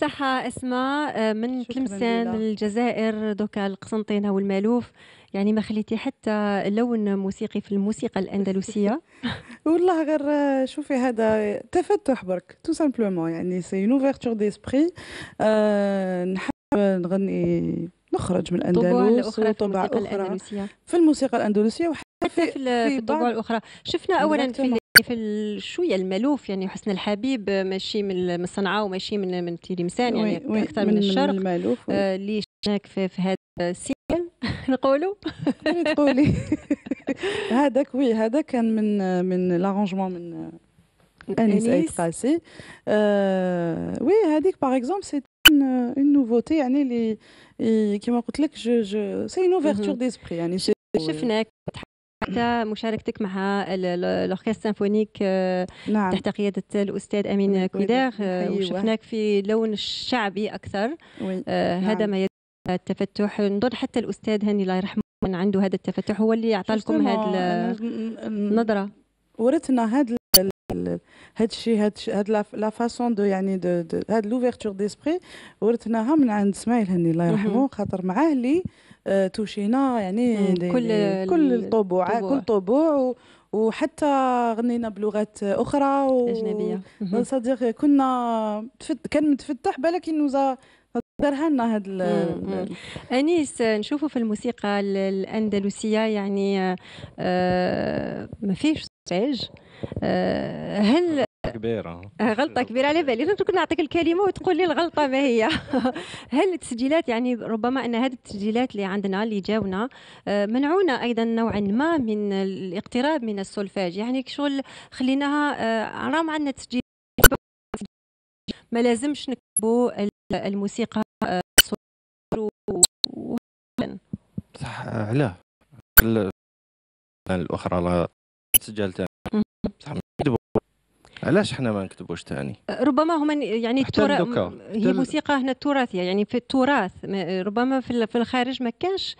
الصحة أسماء آه، من تلمسان الجزائر دوكا القسنطينة والمألوف. يعني ما خليتي حتى لون موسيقي في الموسيقى الأندلسية. والله غير آه، شوفي هذا تفتح برك tout simplement يعني c'est une ouverture d'esprit نحب نغني نخرج من الأندلس وطبع أخرى في الموسيقى الأندلسية وحتى في, في, في الطبوع الأخرى. شفنا أولا في في شوية المألوف يعني حسن الحبيب ماشي من من صنعاء وماشي من من تلمسان يعني oui- أكثر من, الشرق. المألوف oui. آه، اللي شفناك في, في هذا السينما نقولوا. اللي تقولي. هذاك oui هذا كان من من l'arrangement من أنيس ايت قاسي. آه oui هذيك par exemple c'est une nouveauté يعني اللي كيما قلت لك je je c'est une ouverture. d'esprit يعني شفناك حتى مشاركتك مع ال- ال- ال orchestre symphonique آه، نعم تحت قيادة الأستاذ أمين كويدار آه، نحييه. وشفناك في لون الشعبي أكثر oui آه، هذا نعم. ما يدل التفتح نظن حتى الأستاذ هاني الله يرحمه من عنده هذا التفتح هو اللي اعطى لكم هذه ال- النظرة ورثنا ال- هاد الشيء هاد هاد la- façon de يعني de de هاد l'ouverture d'esprit ورثناها من عند إسماعيل هني الله يرحمه. خاطر معاه اللي touchينا يعني مم، كل كل الطبوع. كل طبوع وحتى غنينا بلغات أخرى و... أجنبية. صديق كنا. كان متفتح بالك انه دارها لنا هاد أنيس نشوفوا في الموسيقى ال- الأندلسية يعني آه، ما فيش سولفيج آه، هل كبيرة آه، غلطة كبيرة على بالي. لازم كنت نعطيك الكلمة وتقول لي الغلطة ما هي؟ هل التسجيلات يعني ربما أن هذه التسجيلات اللي عندنا اللي جاونا آه، منعونا أيضا نوعا ما من الاقتراب من السولفاج. يعني شغل خليناها آه، رغم عندنا تسجيل ما لازمش نكتبوا ال- الموسيقى صح علاه ال- الأخرى لا. تسجل تاني مم. بصح ما نكتبوا علاش حنا ما نكتبوش تاني ربما هم يعني حتى الترا... الدوكا. هي موسيقى هنا التراثية يعني في التراث ما- ربما في ال- في الخارج ما كانش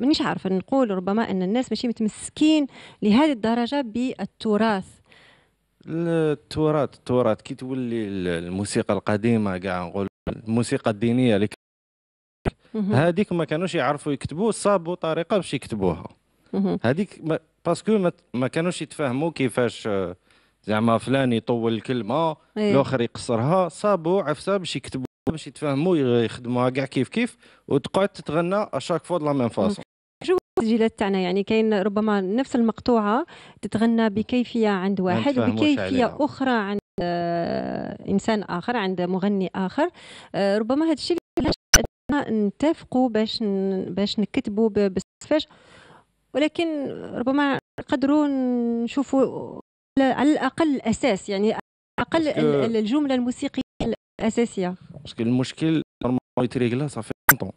مانيش عارفة نقول ربما أن الناس ماشي متمسكين لهذه الدرجة بالتراث التراث التراث كي تولي ال- الموسيقى القديمة كاع نقول الموسيقى الدينية اللي. هذيك ما كانوش يعرفوا يكتبوا صابوا طريقة باش يكتبوها. هذيك باسكو ما, ما كانوش يتفاهموا كيفاش آه، زعما فلان يطول الكلمة إيه. الآخر يقصرها صابوا عفسه باش يكتبوا باش يتفاهموا يخدموها كاع كيف كيف وتقعد تتغنى اشاك فوا لا ميم فاسون التسجيلات تاعنا يعني كاين ربما نفس المقطوعة تتغنى بكيفية عند واحد عليها. أخرى عند آه، إنسان آخر عند مغني آخر آه، ربما هذا الشيء علاش نتفقوا باش باش نكتبوا ب- بالسفاج ولكن ربما نقدروا نشوفوا على- الأقل الأساس يعني أقل باسكو- ال- ال- الجملة الموسيقية الأساسية. باسكو المشكل نورمالمون يتريكلا صافي لونطون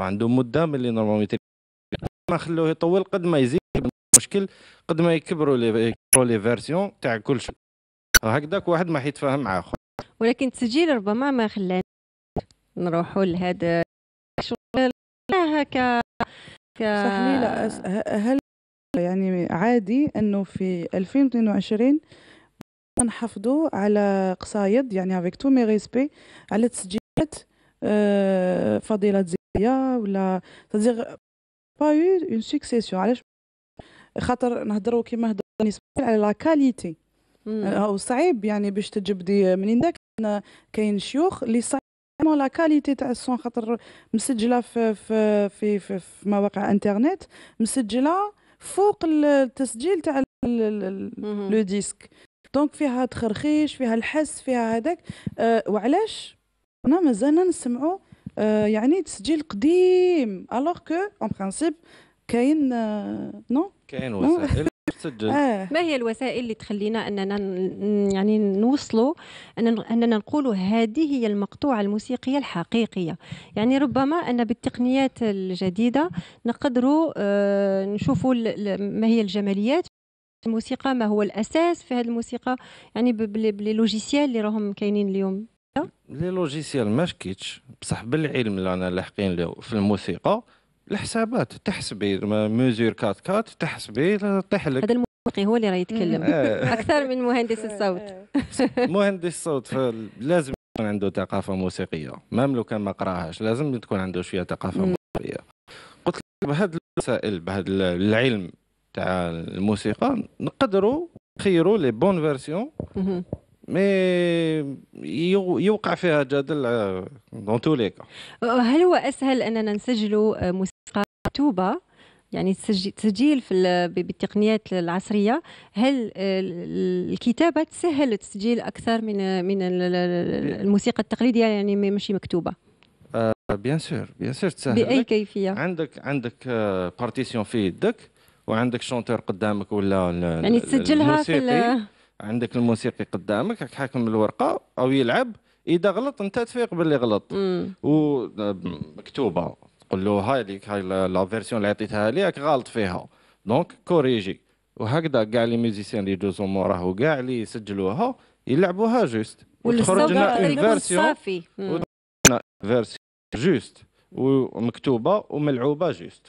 عنده مدة ملي نورمالمون يتريكلا ما خلوه يطول قد ما يزيد المشكل قد ما يكبروا لي يكبروا لي فيرسيون تاع كل شيء. هكذاك واحد ما حيتفاهم معاه خو. ولكن التسجيل ربما ما خلاني نروحوا لهذا الشغل. هكا ك صح هل يعني عادي إنه في 2022 نحافظوا على قصايد يعني افيك تو مي ريسبي على تسجيلات آه، فضيلة زكريا ولا تدير با يو اون سكسيسيون علاش؟ خاطر نهضروا كيما هضر على لا كاليتي مم. هو صعيب يعني باش تجبدي منين داك كاين- كاين شيوخ اللي صعيب لا كاليتي تاع الصون خاطر مسجلة في في في, في, في مواقع إنترنت مسجلة فوق التسجيل تاع ال- ال- ال- مهم. le disque. donc فيها تخرخيش فيها الحس فيها هذاك أه وعلاش؟ أنا مازالنا نسمعوا أه يعني تسجيل قديم الوغ كو اون برانسيب كاين نو كاين وسائل. تسجل. آه. ما هي الوسائل اللي تخلينا أننا يعني نوصلوا أننا نقولوا هذه هي المقطوعة الموسيقية الحقيقية؟ يعني ربما أن بالتقنيات الجديدة نقدروا آه، نشوفوا ما هي الجماليات الموسيقى ما هو الأساس في هذه الموسيقى يعني بال logiciel اللي راهم كاينين اليوم. les logiciels ما شكيتش. بصح بالعلم اللي أنا لاحقين له في الموسيقى الحسابات تحسبي mesure quatre quatre تحسبي طيح لك هذا الموسيقي هو اللي راه يتكلم آه. أكثر من مهندس الصوت مهندس صوت ف- لازم يكون عنده ثقافة موسيقية même لو كان ما قراهاش لازم تكون عنده شوية ثقافة. موسيقية قلت لك بهذه الوسائل بهذا العلم تاع الموسيقى نقدروا نخيروا les bonnes versions. mais يو- يوقع فيها جدل dans tous les cas هل هو أسهل أننا نسجلوا موسيقى مكتوبة؟ يعني تسج- تسجيل في بالتقنيات العصرية هل ال- الكتابة تسهل التسجيل أكثر من من ال- ال- الموسيقى التقليدية؟ يعني ماشي مكتوبة. bien sûr bien sûr تسهل بأي. كيفية؟ عندك عندك partition في يدك وعندك chanteur قدامك ولا يعني تسجلها في عندك الموسيقي قدامك راك حاكم الورقة أو يلعب إذا غلط أنت تفيق باللي غلط. ومكتوبه تقول له هاي ليك هاي لا- version اللي عطيتها لي راك غلط فيها. donc corriger. وهكذا كاع les musiciens اللي يجوزوا موراه وكاع اللي يسجلوها يلعبوها juste وتخرج لنا une version صافي. version juste ومكتوبة وملعوبة juste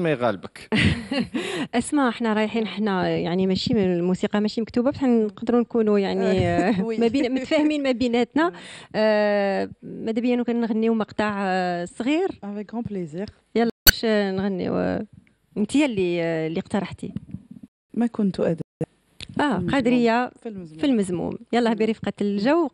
ما يغالبك. اسمع إحنا رايحين إحنا يعني ماشي من الموسيقى ماشي مكتوبة بصح نقدروا نكونوا يعني آه،. ما بين متفاهمين ما بيناتنا. آه، ماذا بيا كان نغنيو مقطع آه، صغير. avec grand plaisir باش نغنيو؟ آه، أنت اللي آه، اللي اقترحتي. ما كنت أدري. آه المزموم. قادرية في المزمور في المزموم. يلا برفقه الجوق.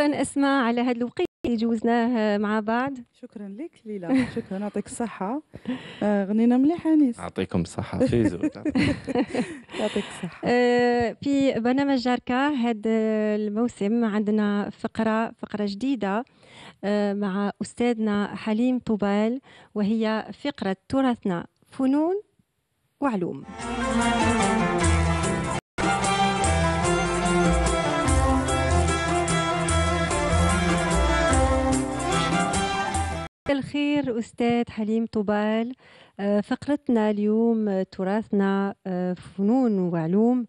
شكرا أسماء على هذا الوقيت اللي جوزناه مع بعض. شكرا لك ليلى. شكرا. يعطيك الصحة. آه، غنينا مليح أنيس. يعطيكم الصحة. فيزو يعطيك الصحة. آه، في برنامج جاركا هذا الموسم عندنا فقرة فقرة جديدة آه، مع أستاذنا حليم طوبال وهي فقرة تراثنا فنون وعلوم. الخير أستاذ حليم طوبال. آه، فقرتنا اليوم آه، تراثنا آه، فنون وعلوم.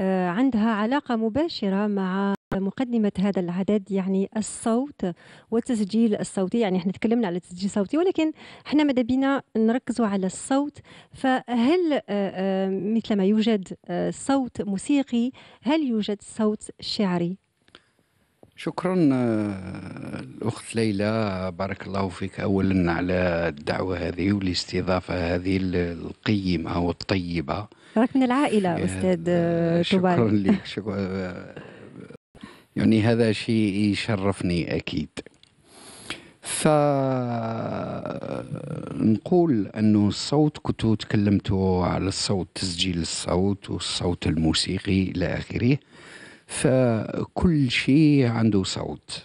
عندها علاقة مباشرة مع مقدمة هذا العدد يعني الصوت والتسجيل الصوتي. يعني إحنا تكلمنا على التسجيل الصوتي ولكن إحنا ماذا بينا؟ نركزوا على الصوت. فهل آه، مثلما يوجد صوت موسيقي هل يوجد صوت شعري؟ شكرا آه، الأخت ليلى. بارك الله فيك. أولا على الدعوة هذه والاستضافة هذه ال- القيمة والطيبة. راك من العائلة أستاذ آه، شكرا لك. شكرا آه، يعني هذا شيء يشرفني أكيد. فنقول أنه الصوت كنت تكلمت على الصوت تسجيل الصوت والصوت الموسيقي إلى آخره. فكل شيء عنده صوت.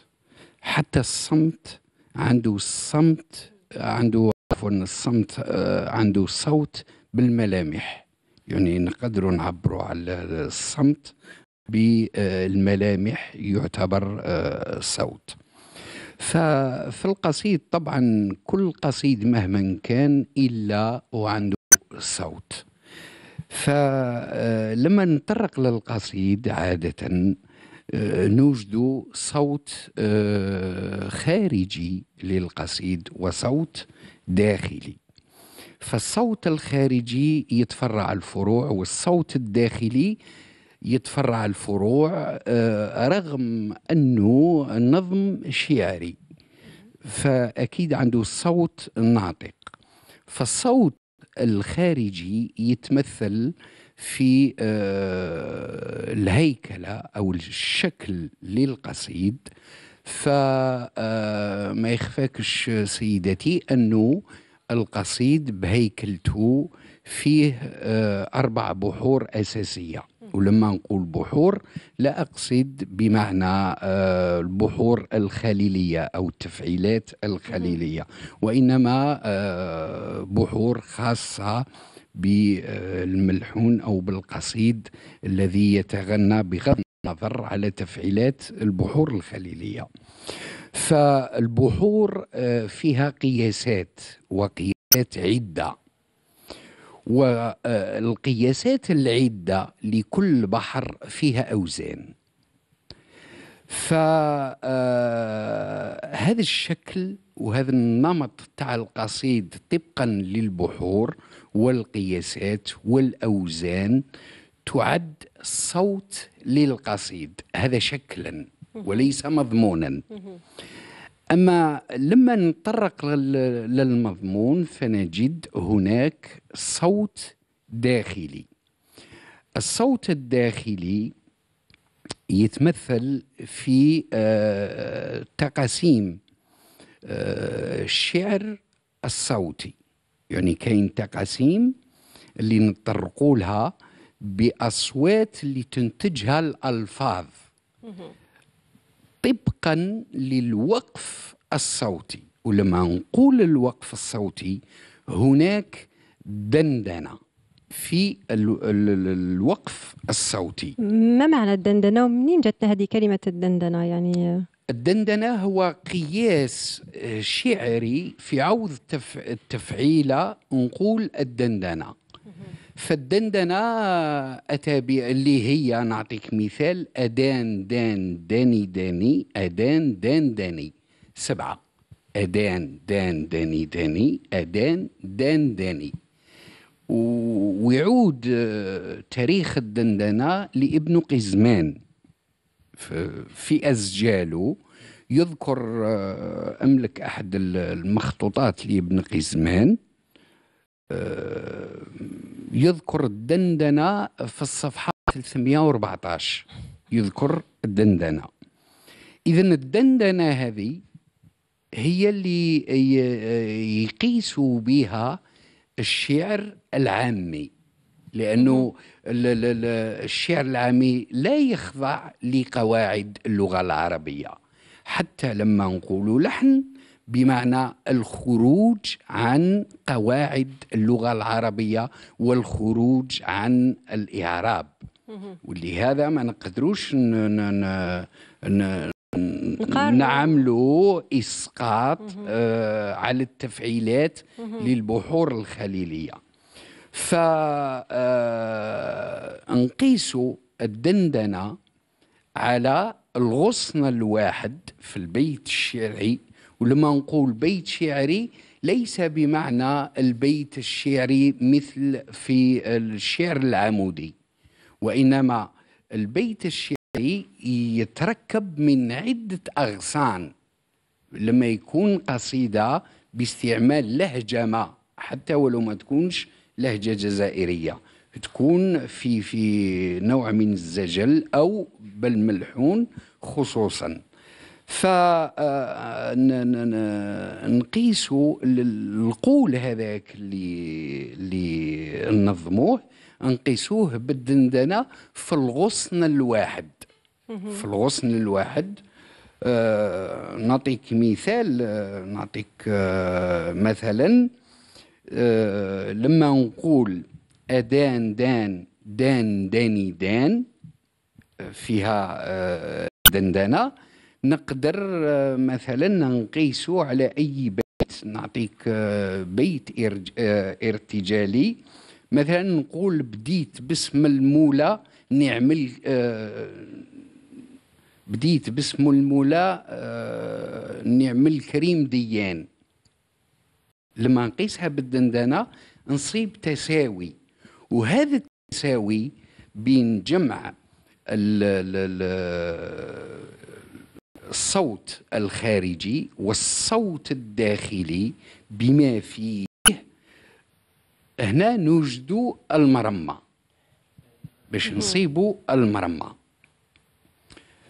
حتى الصمت عنده الصمت عنده عفوا الصمت آه، عنده صوت بالملامح. يعني نقدر نعبروا على الصمت بالملامح يعتبر آه، صوت. ففي القصيد طبعا كل قصيد مهما كان إلا وعنده صوت. فلما نطرق للقصيد عادة آه، نوجد صوت آه، خارجي للقصيد وصوت داخلي. فالصوت الخارجي يتفرع الفروع والصوت الداخلي يتفرع الفروع آه، رغم أنه نظم شعري. فأكيد عنده صوت ناطق. فالصوت الخارجي يتمثل في آه، الهيكلة أو الشكل للقصيد. فما يخفاكش سيدتي أنه القصيد بهيكلته فيه آه، أربع بحور أساسية. ولما نقول بحور لا أقصد بمعنى آه، البحور الخليلية أو التفعيلات الخليلية. وإنما آه، بحور خاصة بالملحون أو بالقصيد الذي يتغنى بغض النظر على تفعيلات البحور الخليلية. فالبحور آه، فيها قياسات وقياسات عدة. والقياسات العدة لكل بحر فيها أوزان. فهذا الشكل وهذا النمط تاع القصيد طبقا للبحور والقياسات والأوزان تعد صوت للقصيد. هذا شكلا وليس مضمونا. أما لما نتطرق لل- للمضمون فنجد هناك صوت داخلي. الصوت الداخلي يتمثل في آه، تقاسيم آه، الشعر الصوتي. يعني كاين تقاسيم اللي نطرقوا لها بأصوات اللي تنتجها الألفاظ. طبقا للوقف الصوتي. ولما نقول الوقف الصوتي هناك دندنة في ال- ال- ال- الوقف الصوتي. ما معنى الدندنة؟ ومنين جاتنا هذه كلمة الدندنة؟ يعني الدندنة هو قياس آه، شعري في عوض التف... التفعيلة نقول الدندنة. فالدندنة أتى ب- اللي هي نعطيك مثال أدان دان داني داني أدان دان داني. سبعة. أدان دان داني داني أدان دان داني. ويعود تاريخ الدندنة لابن قزمان. في- أسجاله يذكر آه، أملك أحد ال- المخطوطات لابن قزمان. يذكر الدندنة في الصفحة 314 يذكر الدندنة. إذا الدندنة هذه هي اللي ي- يقيسوا بها الشعر العامي ال- الشعر العامي لا يخضع لقواعد اللغة العربية. حتى لما نقول لحن بمعنى الخروج عن قواعد اللغة العربية والخروج عن الإعراب. ولهذا ما نقدروش. نعملوا إسقاط آه على التفعيلات للبحور الخليلية. ف آه، الدندنة على الغصن الواحد في البيت الشعري ولما نقول بيت شعري ليس بمعنى البيت الشعري مثل في الشعر العمودي وإنما البيت الشعري يتركب من عدة أغصان. لما يكون قصيدة باستعمال لهجة ما حتى ولو ما تكونش لهجة جزائرية. تكون في في نوع من الزجل أو بل ملحون خصوصا. فنقيسوا القول هذاك اللي اللي نظموه نقيسوه بالدندنة في الغصن الواحد. في الغصن الواحد. آه نعطيك مثال آه نعطيك آه مثلا آه لما نقول أدان دان دان داني دان آه، فيها آه دندنة. نقدر آه مثلا نقيسو على أي بيت. نعطيك آه بيت آه ارتجالي. مثلا نقول بديت باسم المولى نعمل بديت باسم المولى نعمل كريم ديان. لما نقيسها بالدندنة نصيب تساوي. وهذا التساوي بين جمع الصوت الخارجي والصوت الداخلي بما فيه هنا نوجد المرمى باش نصيبوا المرمى.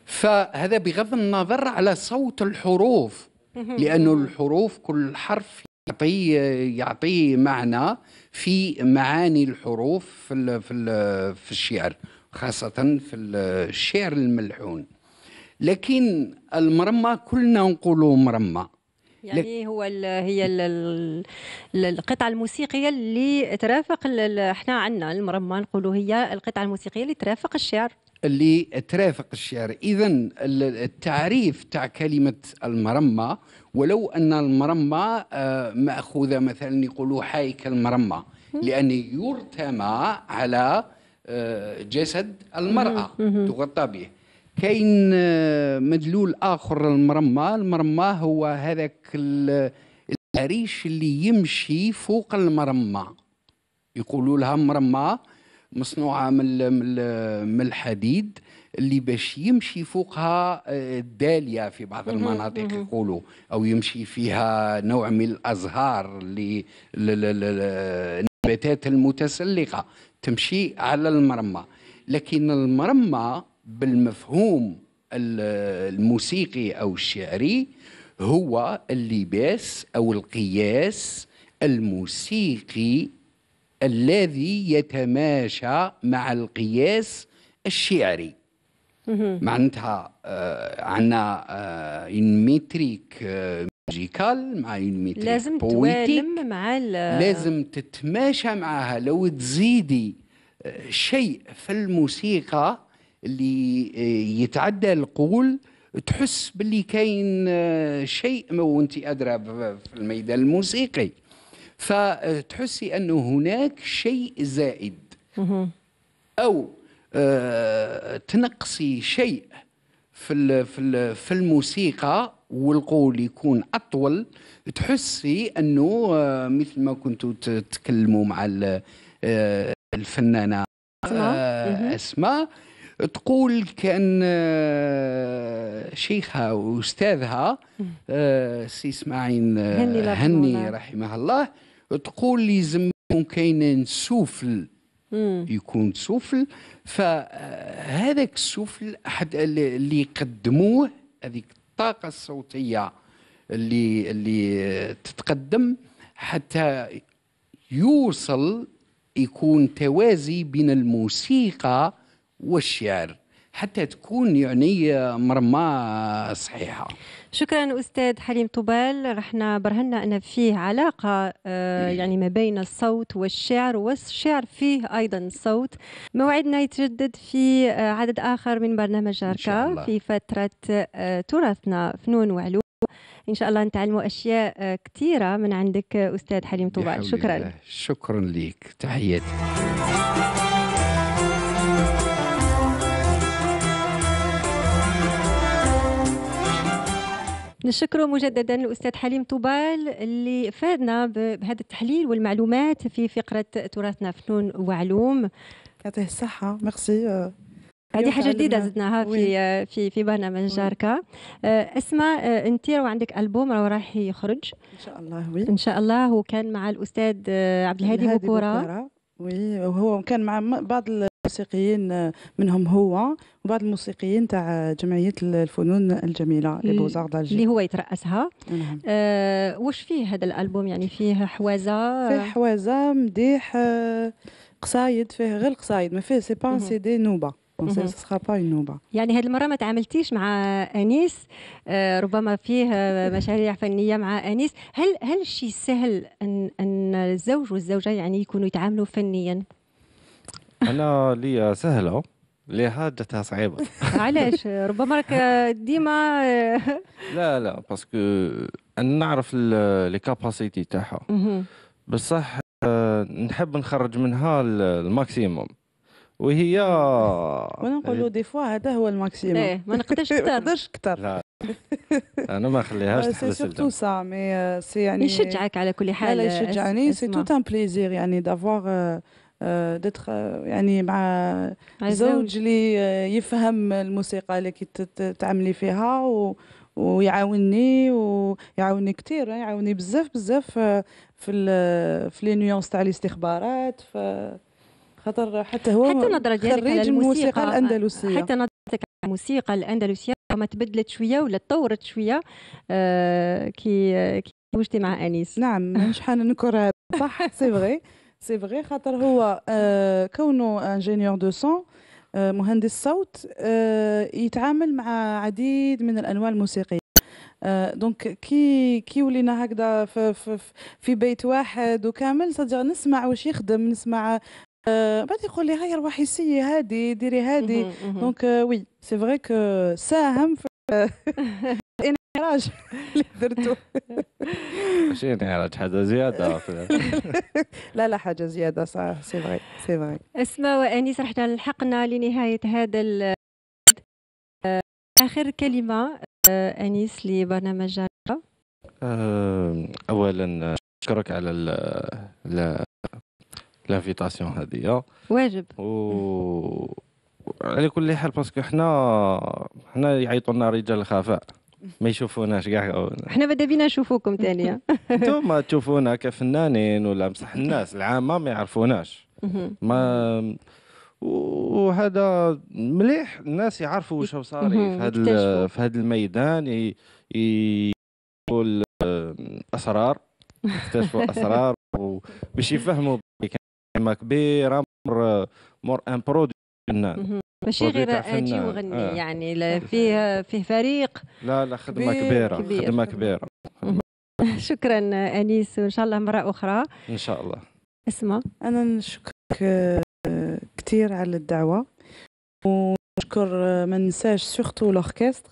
فهذا بغض النظر على صوت الحروف لأنه الحروف كل حرف يعطي يعطي معنى في معاني الحروف في ال في ال في الشعر خاصة في الشعر الملحون. لكن المرمى كلنا نقولوا مرمى. يعني هو ال هي ال ال القطعة الموسيقية اللي ترافق إحنا عندنا المرمى نقولوا هي القطعة الموسيقية اللي ترافق الشعر. اللي ترافق الشعر. اذا التعريف تاع كلمة المرمى ولو أن المرمى آه، مأخوذة مثلا يقولوا حايك المرمى لأن يرتمى على آه، جسد المرأة تغطى به. كاين آه، مدلول آخر المرمى. المرمى هو هذاك ال- العريش اللي يمشي فوق المرمى. يقولوا لها مرمى مصنوعة من من ال- من الحديد اللي باش يمشي فوقها آه، الدالية في بعض المناطق يقولوا. أو يمشي فيها نوع من الأزهار اللي النباتات المتسلقة تمشي على المرمى. لكن المرمى بالمفهوم ال- الموسيقي أو الشعري هو اللباس أو القياس الموسيقي الذي يتماشى مع القياس الشعري. معناتها آه عندنا آه métrique آه ميوزيكال مع une métrique لازم. توالم مع لازم تتماشى معها. لو تزيدي آه، شيء في الموسيقى اللي آه، يتعدى القول تحس باللي كاين آه، شيء ما وانت أدرى في الميدان الموسيقي. فتحسي انه هناك شيء زائد. أو آه، تنقصي شيء في في ال- في الموسيقى والقول يكون أطول تحسي أنه مثل ما كنتوا تتكلموا مع ال- الفنانة أسماء. تقول كأن آه، شيخها وأستاذها آه، سي إسماعيل آه، هني. رحمه الله تقول لي زم يكون كاين سوفل مم. يكون سفل فهذاك السفل أحد اللي اللي يقدموه هذيك الطاقة الصوتية اللي اللي تتقدم حتى يوصل يكون توازي بين الموسيقى والشعر حتى تكون يعني مرمى صحيحة. شكرا أستاذ حليم طوبال. رحنا برهنا أن فيه علاقة آه، يعني ما بين الصوت والشعر والشعر فيه أيضا الصوت موعدنا يتجدد في آه، عدد آخر من برنامج جاركا الله. في فترة آه، تراثنا فنون وعلوم. إن شاء الله نتعلموا أشياء كثيرة من عندك أستاذ حليم طوبال. شكرا. الله. شكرا لك. تحياتي. نشكره مجددا الأستاذ حليم طوبال اللي فادنا بهذا التحليل والمعلومات في فقرة تراثنا فنون وعلوم. يعطيه الصحة. ميرسي آه، هذه حاجة جديدة. زدناها في في في برنامج جاركا. آه، اسماء آه، انت راه عندك ألبوم راه راح يخرج. إن شاء الله وي. إن شاء الله. وكان مع الأستاذ آه، عبد الهادي بكوره. وي. وهو كان مع بعض الموسيقيين آه، منهم هو وبعض الموسيقيين تاع جمعية الفنون الجميلة ال- les Beaux-Arts اللي دالجي هو يترأسها. نعم. آه، واش فيه هذا الألبوم؟ يعني فيه حوازة؟ فيه حوازة مديح آه، قصايد فيه غير القصايد ما فيه c'est pas. c'est des نوبة يعني هذه المرة ما تعاملتيش مع أنيس آه، ربما فيه مشاريع فنية مع أنيس. هل هل الشيء سهل أن أن الزوج والزوجة يعني يكونوا يتعاملوا فنيا؟ أنا ليا سهلة ليها جاتها صعيبة. علاش؟ ربما راك ديما لا لا parce que أنا نعرف ال- les capacités تاعها. بصح نحب نخرج منها ال- ال maximum. وهي وأنا نقولوا des fois هذا هو ال maximum. إيه ما نقدرش ما أكثر نقدرش أكثر لا. أنا ما نخليهاش سي تحبس surtout الجو ça mais c'est يعني يشجعك على كل حال لا يشجعني. c'est. tout un plaisir يعني d'avoir دتر يعني مع زوج. اللي آه، يفهم الموسيقى اللي كي تعملي فيها و ويعاونني ويعاوني كثير يعاوني بزاف بزاف آه، في في لي نيونس تاع الاستخبارات. ف خاطر حتى هو حتى النظره ديالك على الموسيقى الأندلسية. حتى نظرتك على الموسيقى الأندلسية ما تبدلت شوية ولا تطورت شوية آه، كي كي مع أنيس. نعم شحال نكر صح c'est vrai c'est vrai خاطر هو كونه ingénieur du son مهندس صوت آه، يتعامل مع عديد من الأنواع الموسيقية donc كي كي ولينا هكذا في, في, في بيت واحد وكامل صدق نسمع واش يخدم نسمع آه، بعد يقول لي هاي روحي سي هادي ديري هادي. donc oui c'est vrai كو ساهم في الإخراج اللي درتو. ماشي إخراج حاجة زيادة لا لا حاجة زيادة صح. c'est vrai c'est vrai أسماء وانيس رحنا لحقنا لنهاية هذا ال- آخر كلمة آه، أنيس لبرنامج. آه، اولا أشكرك على ال ال ال invitation هذه. واجب. و على كل حال باسكو حنا حنا يعيطوا لنا رجال الخفاء ما يشوفوناش كاع إحنا ماذا بينا نشوفوكم ثانية أنتم تشوفونا كفنانين ولا بصح الناس. العامة ما يعرفوناش. ما وهذا مليح. الناس يعرفوا واش مهم، في هذا. في هذا الميدان. يقول أسرار. يكتشفوا أسرار باش يفهموا كلمه كبيرة. mort mort un produit فنان. ماشي غير أجي. وغني آه. يعني لا، فيه فيه فريق لا لا خدمة كبير، كبيرة كبير. خدمة كبيرة. شكرا أنيس وإن شاء الله مرة أخرى. إن شاء الله. اسمع. أنا نشكرك آه، كثير على الدعوة ونشكر آه، ما ننساش surtout l'orchestre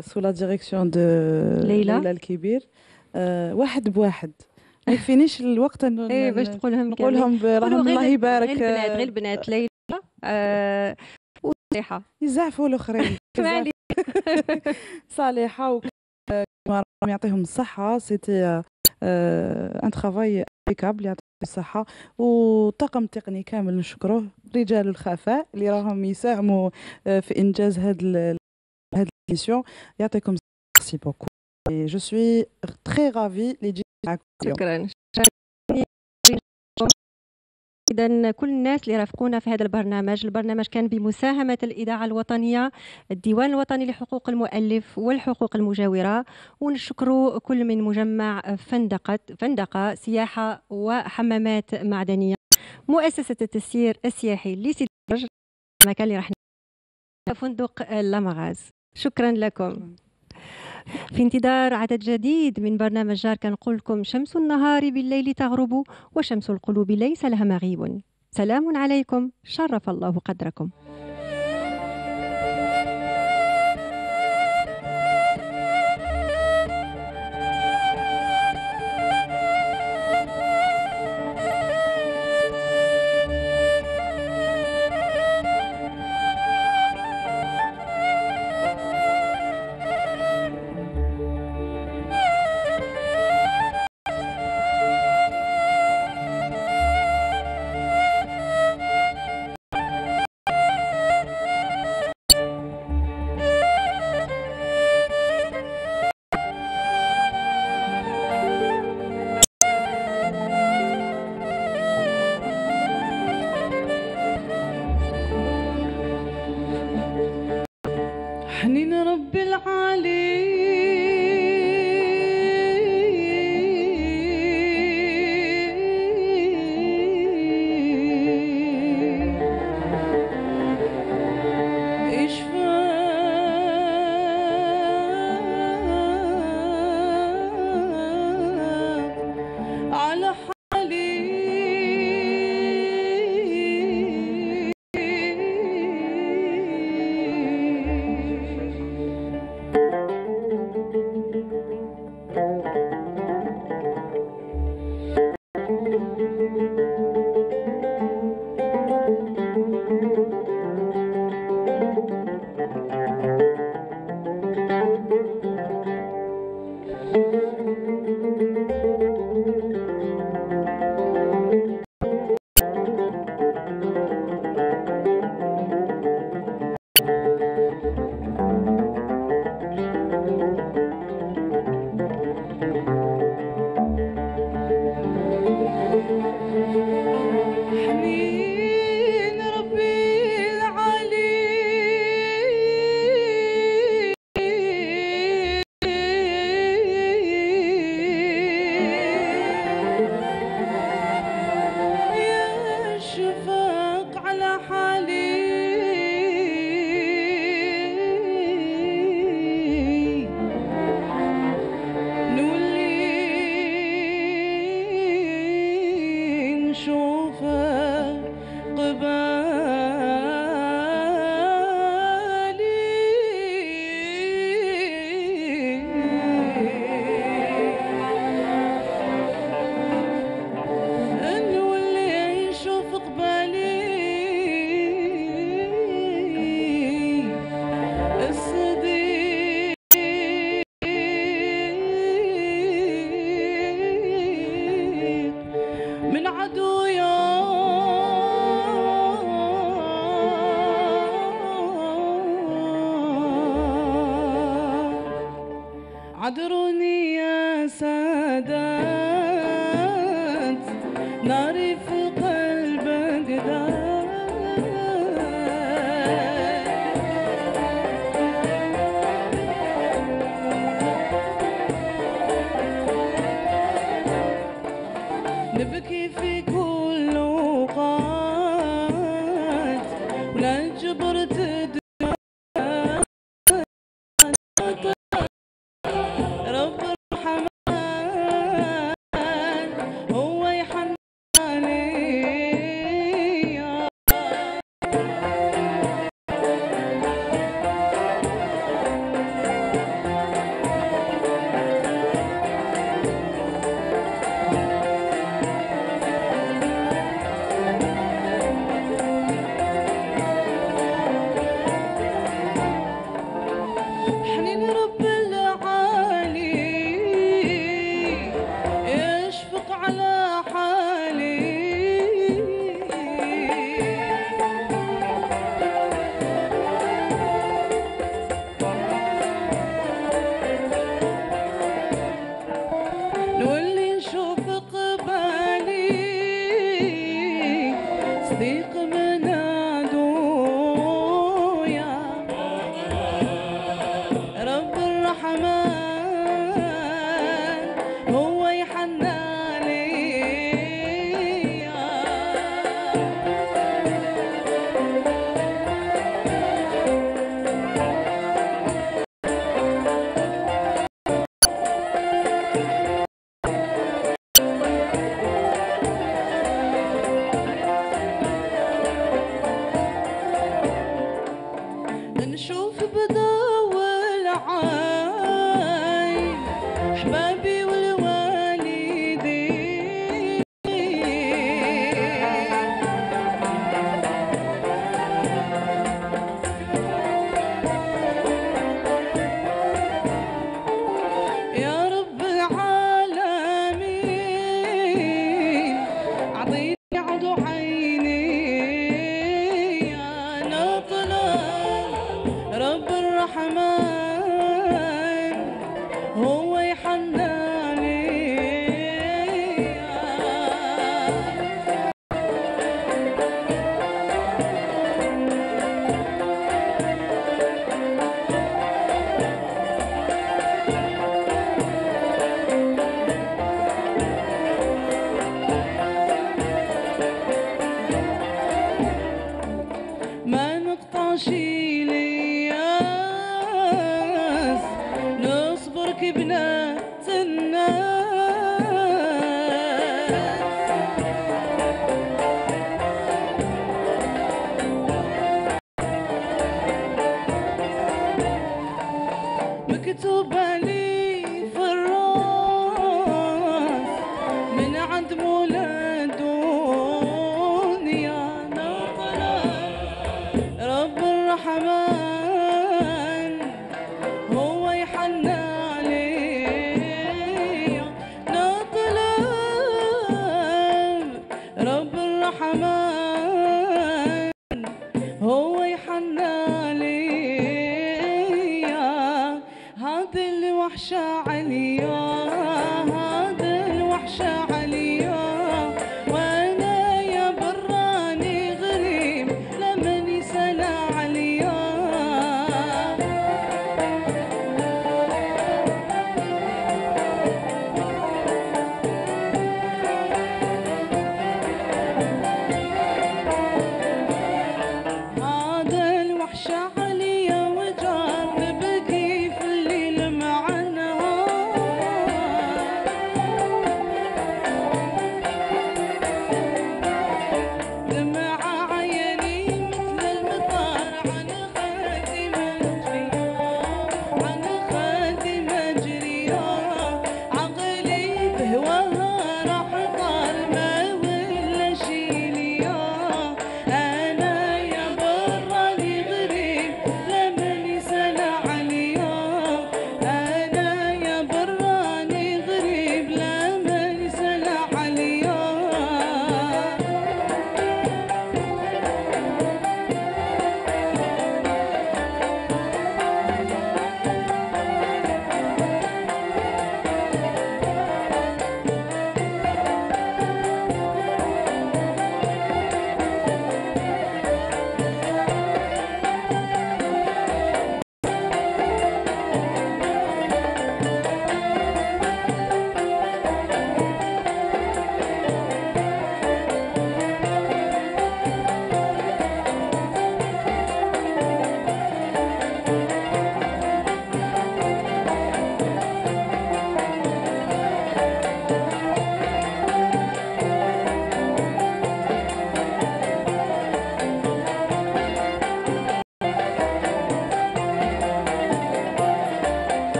sous la direction de ليلى. ليلى الكبير. آه، واحد بواحد. ما يكفينيش الوقت إنه إيه ن- باش تقولهم نقول لهم قولوا راهم غير الله ال- يبارك. غير البنات غير البنات. ليلى آه، وصالحه يزعفوا الاخرين صالحة و راهم يعطيهم الصحة c'était un travail impeccable يعطيهم الصحة والطاقم التقني كامل نشكروه رجال الخفاء اللي راهم يساهموا آه، في إنجاز هذا هذه ال émission يعطيكم ميرسي بوكو جو سوي تري رافي اللي جيت معكم اليوم شكرا. إذا كل الناس اللي رافقونا في هذا البرنامج. البرنامج كان بمساهمة الإذاعة الوطنية الديوان الوطني لحقوق المؤلف والحقوق المجاورة. ونشكر كل من مجمع فندقة فندقة سياحة وحمامات معدنية. مؤسسة التسيير السياحي لسيدي المكان اللي راح فندق لامغاز شكرا لكم. في انتظار عدد جديد من برنامج جار كنقول لكم شمس النهار بالليل تغرب وشمس القلوب ليس لها مغيب. سلام عليكم. شرف الله قدركم.